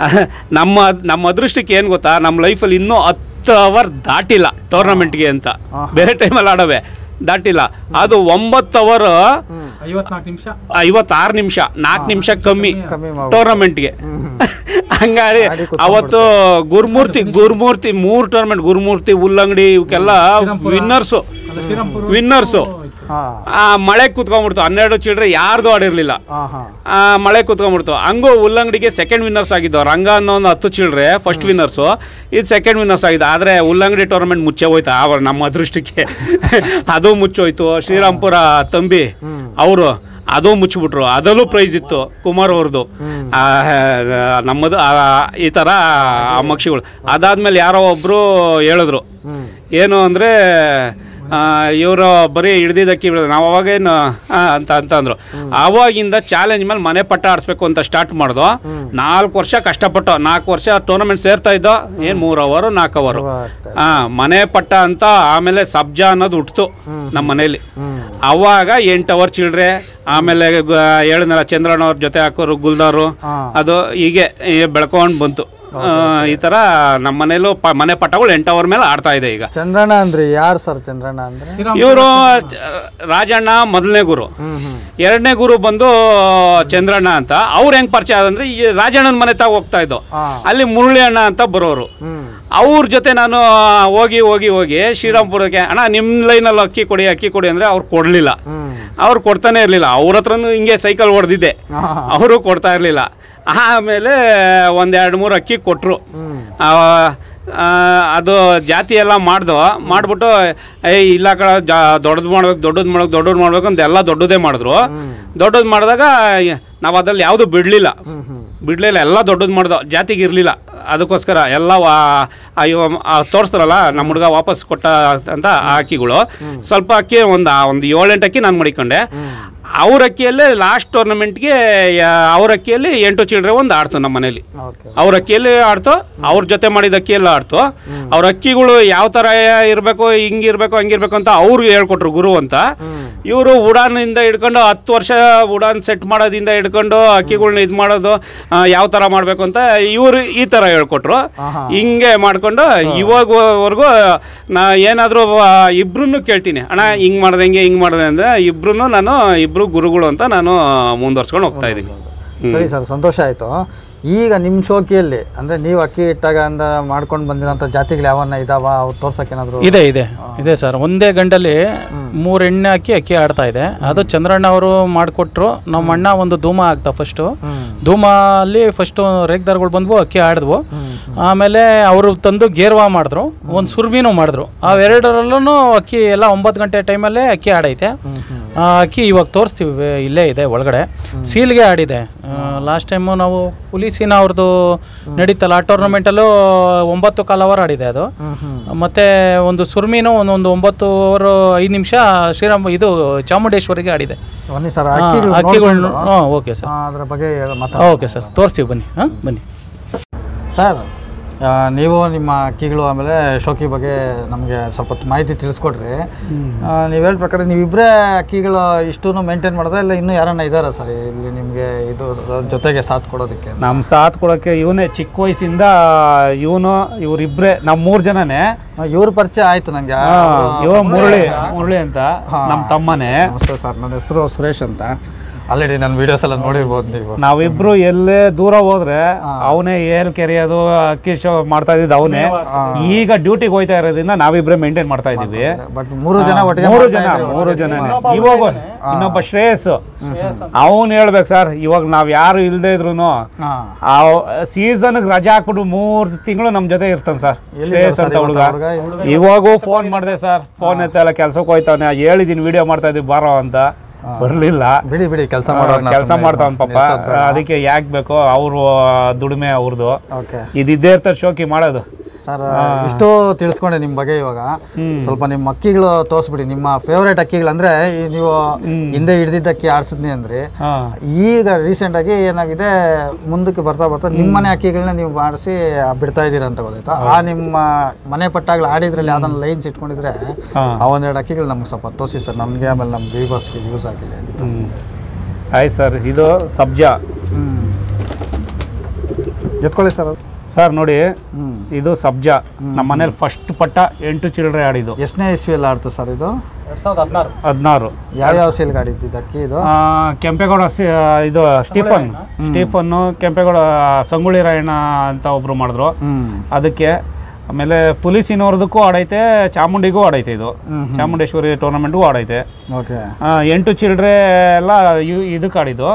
ನಮ್ಮ ನಮ್ಮ ಅದೃಷ್ಟಕ್ಕೆ ಏನು ಗೊತ್ತಾ ನಮ್ಮ ಲೈಫಲ್ಲಿ ಇನ್ನೂ ಹತ್ತು ಅವರ್ ದಾಟಿಲ್ಲ ಟೂರ್ನಮೆಂಟ್ಗೆ ಅಂತ. ಬೇರೆ ಟೈಮಲ್ಲಿ ಆಡವೆ ದಾಟಿಲ್ಲ. ಅದು ಒಂಬತ್ತು ಅವರ್ ಐವತ್ತಾರು ನಿಮಿಷ ನಾಲ್ಕು ನಿಮಿಷ ಕಮ್ಮಿ. ಟೂರ್ನಮೆಂಟ್ಗೆ ಹಂಗಾರಿ ಅವತ್ತು ಗುರುಮೂರ್ತಿ ಗುರುಮೂರ್ತಿ ಮೂರು ಟೂರ್ನಮೆಂಟ್ ಗುರುಮೂರ್ತಿ ಉಲ್ಲಂಗಡಿ ಇವಕ್ಕೆಲ್ಲ ವಿನ್ನರ್ಸು ವಿನ್ನರ್ಸು ಆ ಮಳೆ ಕುತ್ಕೊಂಡ್ಬಿಡ್ತು. ಹನ್ನೆರಡು ಚಿಲ್ಡ್ರೆ ಯಾರ್ದು ಆಡಿರಲಿಲ್ಲ. ಆ, ಮಳೆ ಕುತ್ಕೊಂಡ್ಬಿಡ್ತು. ಹಂಗೂ ಉಲ್ಲಂಗಡಿಗೆ ಸೆಕೆಂಡ್ ವಿನ್ನರ್ಸ್ ಆಗಿದ್ದು. ರಂಗ ಅನ್ನೋ ಒಂದು ಹತ್ತು ಚಿಲ್ಡ್ರೆ ಫಸ್ಟ್ ವಿನ್ನರ್ಸು ಇದು ಸೆಕೆಂಡ್ ವಿನ್ನರ್ಸ್ ಆಗಿದೆ ಆದರೆ ಉಲ್ಲಂಗಡಿ ಟೂರ್ನಮೆಂಟ್ ಮುಚ್ಚೆ ಹೋಯ್ತು ಆವ ನಮ್ಮ ಅದೃಷ್ಟಕ್ಕೆ. ಅದು ಮುಚ್ಚೋಯ್ತು. ಶ್ರೀರಾಮ್ಪುರ ತಂಬಿ ಅವರು ಅದು ಮುಚ್ಚಿಬಿಟ್ರು. ಅದರಲ್ಲೂ ಪ್ರೈಸ್ ಇತ್ತು ಕುಮಾರ್ ಅವ್ರದ್ದು. ನಮ್ಮದು ಈ ಥರ ಆ ಮಕ್ಷಿಗಳು. ಅದಾದ್ಮೇಲೆ ಯಾರೋ ಒಬ್ಬರು ಹೇಳಿದ್ರು. ಏನು ಅಂದರೆ ಇವರು ಬರೀ ಹಿಡ್ದಿದ್ದಕ್ಕೆ ನಾವು ಅವಾಗೇನು ಅಂತ ಅಂತ ಅಂದರು. ಆವಾಗಿಂದ ಚಾಲೆಂಜ್ ಮೇಲೆ ಮನೆ ಪಟ್ಟ ಆಡಿಸ್ಬೇಕು ಅಂತ ಸ್ಟಾರ್ಟ್ ಮಾಡ್ದು. ನಾಲ್ಕು ವರ್ಷ ಕಷ್ಟಪಟ್ಟು ನಾಲ್ಕು ವರ್ಷ ಟೂರ್ನಮೆಂಟ್ ಸೇರ್ತಾ ಇದ್ದೋ. ಏನು ಮೂರು ಅವರು ನಾಲ್ಕು ಅವರು ಹಾಂ ಮನೆ ಪಟ್ಟ ಅಂತ ಆಮೇಲೆ ಸಬ್ಜಾ ಅನ್ನೋದು ಹುಟ್ಟಿತು ನಮ್ಮ ಮನೇಲಿ. ಅವಾಗ ಎಂಟು ಅವರ್ ಚಿಲ್ಡ್ರೆ ಆಮೇಲೆ ಹೇಳಿದ್ನಲ್ಲ ಚಂದ್ರಣ್ಣ ಅವ್ರ ಜೊತೆ ಹಾಕೋರು ಗುಲ್ದಾರು ಅದು ಹೀಗೆ ಬೆಳ್ಕೊಂಡು ಬಂತು. ಈ ತರ ನಮ್ಮ ಮನೇಲೂ ಪ ಮನೆ ಪಟಗಳು ಎಂಟು ಅವರ್ ಮೇಲೆ ಆಡ್ತಾ ಇದೆ ಈಗ. ಚಂದ್ರಣ್ಣ ಅಂದ್ರೆ ಯಾರು ಸರ್ ಚಂದ್ರಣ್ಣ ಅಂದ್ರೆ? ಇವರು ರಾಜಣ್ಣ ಮೊದಲನೇ ಗುರು. ಎರಡನೇ ಗುರು ಬಂದು ಚಂದ್ರಣ್ಣ ಅಂತ. ಅವ್ರು ಹೆಂಗ್ ಪರಿಚಯ ಆದಂದ್ರೆ ಈ ರಾಜಣ್ಣನ ಮನೆ ತಾಗ ಹೋಗ್ತಾ ಇದ್ದೋ. ಹಾಂ. ಅಲ್ಲಿ ಮುರಳಿ ಅಣ್ಣ ಅಂತ ಬರೋರು. ಅವ್ರ ಜೊತೆ ನಾನು ಹೋಗಿ ಹೋಗಿ ಹೋಗಿ ಶ್ರೀರಾಮ್ಪುರಕ್ಕೆ ಅಣ್ಣ ನಿಮ್ಮ ಲೈನಲ್ಲಿ ಅಕ್ಕಿ ಕೊಡಿ ಅಕ್ಕಿ ಕೊಡಿ ಅಂದರೆ ಅವ್ರು ಕೊಡಲಿಲ್ಲ. ಅವ್ರು ಕೊಡ್ತಾನೆ ಇರಲಿಲ್ಲ. ಅವ್ರ ಹತ್ರನು ಹಿಂಗೆ ಸೈಕಲ್ ಹೊಡೆದಿದ್ದೆ. ಹಾಂ. ಅವರು ಕೊಡ್ತಾ ಇರಲಿಲ್ಲ. ಆಮೇಲೆ ಒಂದೆರಡು ಮೂರು ಅಕ್ಕಿ ಕೊಟ್ಟರು ಅದು ಜಾತಿ ಎಲ್ಲ ಮಾಡ್ದು. ಮಾಡಿಬಿಟ್ಟು, ಏ, ಇಲ್ಲ ಕಡೆ ಜಾ, ದೊಡ್ಡದು ಮಾಡ್ಬೇಕು ದೊಡ್ಡದು ಮಾಡ್ಬೇಕು ದೊಡ್ಡದು ಮಾಡ್ಬೇಕು ಅಂತ ಎಲ್ಲ ದೊಡ್ಡದೇ ಮಾಡಿದ್ರು. ದೊಡ್ಡದು ಮಾಡಿದಾಗ ನಾವು ಅದ್ರಲ್ಲಿ ಯಾವುದು ಬಿಡಲಿಲ್ಲ. ಬಿಡಲಿಲ್ಲ, ಎಲ್ಲ ದೊಡ್ಡದು ಮಾಡ್ದು. ಜಾತಿಗೆ ಇರಲಿಲ್ಲ. ಅದಕ್ಕೋಸ್ಕರ ಎಲ್ಲ ಅಯ್ಯೋ ತೋರಿಸ್ತಾರಲ್ಲ ನಮ್ಮ ಹುಡುಗ ವಾಪಸ್ ಕೊಟ್ಟ ಅಂತ ಅಕ್ಕಿಗಳು. ಸ್ವಲ್ಪ ಅಕ್ಕಿ ಒಂದು ಒಂದು ಏಳೆಂಟು ಅಕ್ಕಿ ನಾನು ಮಡಿಕೊಂಡೆ. ಅವ್ರ ಅಕ್ಕಿಯಲ್ಲೇ ಲಾಸ್ಟ್ ಟೂರ್ನಮೆಂಟ್ಗೆ ಅವ್ರ ಅಕ್ಕಿಯಲ್ಲಿ ಎಂಟು ಚಿಲ್ಡ್ರೆ ಒಂದು ಆಡ್ತು ನಮ್ಮ ಮನೇಲಿ. ಅವ್ರ ಅಕ್ಕಿಯಲ್ಲಿ ಆಡ್ತು ಅವ್ರ ಜೊತೆ ಮಾಡಿದ ಅಕ್ಕಿಯೆಲ್ಲ ಆಡ್ತು. ಅವ್ರ ಅಕ್ಕಿಗಳು ಯಾವ ಥರ ಇರಬೇಕು ಹಿಂಗಿರ್ಬೇಕು ಹಂಗಿರ್ಬೇಕು ಅಂತ ಅವ್ರಿಗೆ ಹೇಳ್ಕೊಟ್ರು ಗುರು ಅಂತ. ಇವರು ಉಡಾನಿಂದ ಹಿಡ್ಕೊಂಡು ಹತ್ತು ವರ್ಷ ಉಡಾನ್ ಸೆಟ್ ಮಾಡೋದಿಂದ ಹಿಡ್ಕೊಂಡು ಅಕ್ಕಿಗಳನ್ನ ಇದು ಮಾಡೋದು ಯಾವ ಥರ ಮಾಡಬೇಕು ಅಂತ ಇವರು ಈ ಥರ ಹೇಳ್ಕೊಟ್ರು. ಹಿಂಗೆ ಮಾಡ್ಕೊಂಡು ಇವಾಗವರೆಗೂ ನಾ ಏನಾದರೂ ಇಬ್ರು ಕೇಳ್ತೀನಿ. ಅಣ್ಣ ಹಿಂಗೆ ಮಾಡ್ದಂಗೆ ಹಿಂಗೆ ಮಾಡಿದೆ ಅಂದರೆ ಇಬ್ರು ನಾನು ಇಬ್ರು ಗುರುಗಳು ಅಂತ ನಾನು ಮುಂದುವರ್ಸ್ಕೊಂಡು ಹೋಗ್ತಾ ಇದ್ದೀನಿ. ಸರಿ ಸರ್ ಸಂತೋಷ ಆಯಿತು. ಈಗ ನಿಮ್ಮ ಶೋಕಿಯಲ್ಲಿ ಅಂದರೆ ನೀವು ಅಕ್ಕಿ ಇಟ್ಟಾಗ ಅಂದ ಮಾಡ್ಕೊಂಡು ಬಂದಿರೋಂಥ ಜಾತಿಗಳು ಯಾವನ್ನ ಇದಾವ? ಅವ್ರು ತೋರ್ಸೋಕೆ ಏನಾದರೂ? ಇದೆ ಇದೆ ಇದೆ ಸರ್. ಒಂದೇ ಗಂಡಲ್ಲಿ ಮೂರು ಎಣ್ಣೆ ಹಾಕಿ ಅಕ್ಕಿ ಆಡ್ತಾ ಇದೆ. ಅದು ಚಂದ್ರಣ್ಣ ಅವರು ಮಾಡಿಕೊಟ್ರು. ನಮ್ಮ ಅಣ್ಣ ಒಂದು ಧೂಮ ಆಗ್ತಾ ಫಸ್ಟು ಧೂಮ ಅಲ್ಲಿ ಫಸ್ಟು ರೇಗ್ದಾರ್ಗಳು ಬಂದ್ವು ಅಕ್ಕಿ ಆಡಿದ್ವು. ಆಮೇಲೆ ಅವರು ತಂದು ಗೇರ್ವಾ ಮಾಡಿದ್ರು. ಒಂದು ಸುರ್ಮಿನೂ ಮಾಡಿದ್ರು. ಅವೆರಡರಲ್ಲೂ ಅಕ್ಕಿ ಎಲ್ಲ ಒಂಬತ್ತು ಗಂಟೆ ಟೈಮಲ್ಲೇ ಅಕ್ಕಿ ಆಡೈತೆ ಆ ಅಕ್ಕಿ ಇವಾಗ ತೋರಿಸ್ತೀವಿ ಇಲ್ಲೇ ಇದೆ ಒಳಗಡೆ. ಸೀಲ್ಗೆ ಆಡಿದೆ ಲಾಸ್ಟ್ ಟೈಮು ನಾವು ಪುಲೀಸಿನ ಅವ್ರದ್ದು ನಡೀತಲ್ಲ ಆ ಟೂರ್ನಮೆಂಟಲ್ಲೂ ಒಂಬತ್ತು ಕಾಲ್ ಅವರ್ ಆಡಿದೆ ಅದು. ಮತ್ತೆ ಒಂದು ಸುರ್ಮಿನೂ ಒಂದೊಂದು ಒಂಬತ್ತು ಅವರ್ ಐದು ನಿಮಿಷ ಶ್ರೀರಾಮ್ ಇದು ಚಾಮುಂಡೇಶ್ವರಿಗೆ ಆಡಿದೆ ಬನ್ನಿ ಸರ್ ಹಾ, ಅಕ್ಕಿಗಳು ಹಾಂ ಓಕೆ ಸರ್. ಅದರ ಬಗ್ಗೆ ಓಕೆ ಸರ್ ತೋರಿಸ್ತೀವಿ ಬನ್ನಿ ಹಾಂ ಬನ್ನಿ. ಸರ್ ನೀವು ನಿಮ್ಮ ಅಕ್ಕಿಗಳು ಆಮೇಲೆ ಶೋಕಿ ಬಗ್ಗೆ ನಮಗೆ ಸ್ವಲ್ಪ ಮಾಹಿತಿ ತಿಳಿಸ್ಕೊಡ್ರಿ. ನೀವು ಹೇಳಿದ ಪ್ರಕಾರ ನೀವಿಬ್ಬರೇ ಅಕ್ಕಿಗಳು ಇಷ್ಟೂ ಮೇಂಟೈನ್ ಮಾಡೋದಾ ಇಲ್ಲ ಇನ್ನೂ ಯಾರನ್ನ ಇದ್ದಾರಾ ಸರ್ ಇಲ್ಲಿ ನಿಮಗೆ ಇದು ಜೊತೆಗೆ ಸಾಥ್ ಕೊಡೋದಕ್ಕೆ? ನಮ್ಮ ಸಾಥ್ ಕೊಡೋಕ್ಕೆ ಇವನೇ ಚಿಕ್ಕ ವಯಸ್ಸಿಂದ ಇವನು ಇವರಿಬ್ಬರೇ ನಮ್ಮ ಮೂರು ಜನನೇ. ಇವ್ರ ಪರಿಚಯ ಆಯ್ತು ನನಗೆ ಇವ ಮುರಳಿ ಮುರಳಿ ಅಂತ. ನಮ್ಮ ತಮ್ಮನೇ. ನಮಸ್ತೆ ಸರ್ ನನ್ನ ಹೆಸರು ಸುರೇಶ್ ಅಂತ. ಆಲ್ರೆಡಿ ನನ್ನ ವಿಡಿಯೋಸ್ ಎಲ್ಲ ನೋಡಿರ್ಬೋದು ನೀವು. ನಾವಿಬ್ರು ಎಲ್ಲೇ ದೂರ ಹೋದ್ರೆ ಅವನೇ ಏಲ್ ಕೆರೆಯೋದು ಅಕ್ಕಿ ಶೋ ಮಾಡ್ತಾ ಇದ್ದಿದ್ದು ಅವನೇ. ಈಗ ಡ್ಯೂಟಿಗೆ ಹೋಯ್ತಾ ಇರೋದ್ರಿಂದ ನಾವಿಬ್ರೆ ಮೇಂಟೈನ್ ಮಾಡ್ತಾ ಇದೀವಿ ಬಟ್ ಮೂರು ಜನ ಒಟ್ಟಿಗೆ ಮೂರು ಜನ. ಮೂರು ಜನ. ಇವಾಗ ಇನ್ನೊಬ್ಬ ಶ್ರೇಯಸ್ ಅವನು ಹೇಳ್ಬೇಕು ಸರ್ ಇವಾಗ ನಾವ್ ಯಾರು ಇಲ್ದೇ ಇದ್ರು ಸೀಸನ್ ಆ ಸೀಸನ್ಗೆ ರಜಾ ಹಾಕ್ಬಿಟ್ಟು ಮೂರು ತಿಂಗಳು ನಮ್ಮ ಜೊತೆ ಇರ್ತಾನೆ ಸರ್. ಶ್ರೇಯಸ್ ಅಂತ ಹುಡುಗ? ಇವಾಗೂ ಫೋನ್ ಮಾಡಿದೆ ಸರ್. ಫೋನ್ ಎತ್ತಲ್ಲ ಕೆಲ್ಸಕ್ಕೆ ಹೋಯ್ತಾನೆ. ಹೇಳಿದೀನಿ ವಿಡಿಯೋ ಮಾಡ್ತಾ ಇದ್ದೀವಿ ಬಾರೋ ಅಂತ. ಬರ್ಲಿಲ್ಲ. ಬಿಡಿ ಬಿಡಿ ಕೆಲಸ ಕೆಲಸ ಮಾಡ್ತಾವನ್ ಪಾಪ. ಅದಕ್ಕೆ ಯಾಕೆ ಬೇಕೋ? ಅವರು ದುಡಿಮೆ ಅವ್ರದ್ದು ಇದಿದ್ದೇ ಇರ್ತಾರೆ ಶೋಕಿ ಮಾಡೋದು. ಸರ್ ಇಷ್ಟು ತಿಳಿಸ್ಕೊಂಡೆ ನಿಮ್ಮ ಬಗ್ಗೆ ಇವಾಗ. ಸ್ವಲ್ಪ ನಿಮ್ಮ ಅಕ್ಕಿಗಳು ತೋರಿಸ್ಬಿಡಿ ನಿಮ್ಮ ಫೇವ್ರೇಟ್ ಅಕ್ಕಿಗಳು ಅಂದ್ರೆ ನೀವು ಹಿಂದೆ ಹಿಡ್ದಿದ್ದ ಅಕ್ಕಿ ಆಡ್ಸಿದ್ನಿ ಅಂದ್ರಿ ಈಗ ರೀಸೆಂಟ್ ಆಗಿ ಏನಾಗಿದೆ ಮುಂದಕ್ಕೆ ಬರ್ತಾ ಬರ್ತಾ ನಿಮ್ಮ ಮನೆ ಅಕ್ಕಿಗಳನ್ನ ನೀವು ಮಾಡಿಸಿ ಬಿಡ್ತಾ ಇದ್ದೀರಾ ಅಂತ ಗೊತ್ತಾಯ್ತು? ಆ ನಿಮ್ಮ ಮನೆ ಪಟ್ಟಾಗ್ಲ ಆಡಿದ್ರಲ್ಲಿ ಅದನ್ನ ಲೈನ್ಸ್ ಇಟ್ಕೊಂಡಿದ್ರೆ ಆ ಒಂದೆರಡು ಅಕ್ಕಿಗಳು ನಮ್ಗೆ ಸ್ವಲ್ಪ ತೋರಿಸಿ ಸರ್ ನಮಗೆ ಆಮೇಲೆ ನಮ್ಮ ವೀವರ್ಸ್ಗೆ ಯೂಸ್ ಆಗಿದೆ ಆಯ್ತು ಸರ್ ಇದು ಸಬ್ಜಾ. ಎತ್ಕೊಳ್ಳಿ ಸರ್ ಅದು. ಸರ್ ನೋಡಿ ಇದು ಸಬ್ಜಾ. ನಮ್ಮ ಮನೇಲಿ ಫಸ್ಟ್ ಪಟ್ಟ ಎಂಟು ಚಿಲ್ಡ್ರೆ ಆಡಿದ್ದು. ಎಷ್ಟನೇ ಇಸ್ವಿಯಲ್ಲಿ ಆಡ್ತು ಸರ್ ಇದು? ಎರಡ್ ಸಾವಿರದ ಹದಿನಾರು. ಹದಿನಾರು. ಯಾವ್ಯಾವ ಸೇಲ್ ಅಕ್ಕಿ ಇದು? ಕೆಂಪೇಗೌಡ ಇದು ಸ್ಟೀಫನ್. ಸ್ಟೀಫನ್ನು ಕೆಂಪೇಗೌಡ ಸಂಗೊಳ್ಳಿ ರಾಯಣ್ಣ ಅಂತ ಒಬ್ರು ಮಾಡಿದ್ರು. ಅದಕ್ಕೆ ಆಮೇಲೆ ಪುಲಿಸಿನವ್ರದಕ್ಕೂ ಆಡೈತೆ ಚಾಮುಂಡಿಗೂ ಆಡೈತೆ ಇದು. ಚಾಮುಂಡೇಶ್ವರಿ ಟೂರ್ನಮೆಂಟ್ಗೂ ಆಡೈತೆ. ಎಂಟು ಚಿಲ್ಡ್ರೆ ಎಲ್ಲ ಇದಕ್ಕೆ ಆಡಿದ್ದು.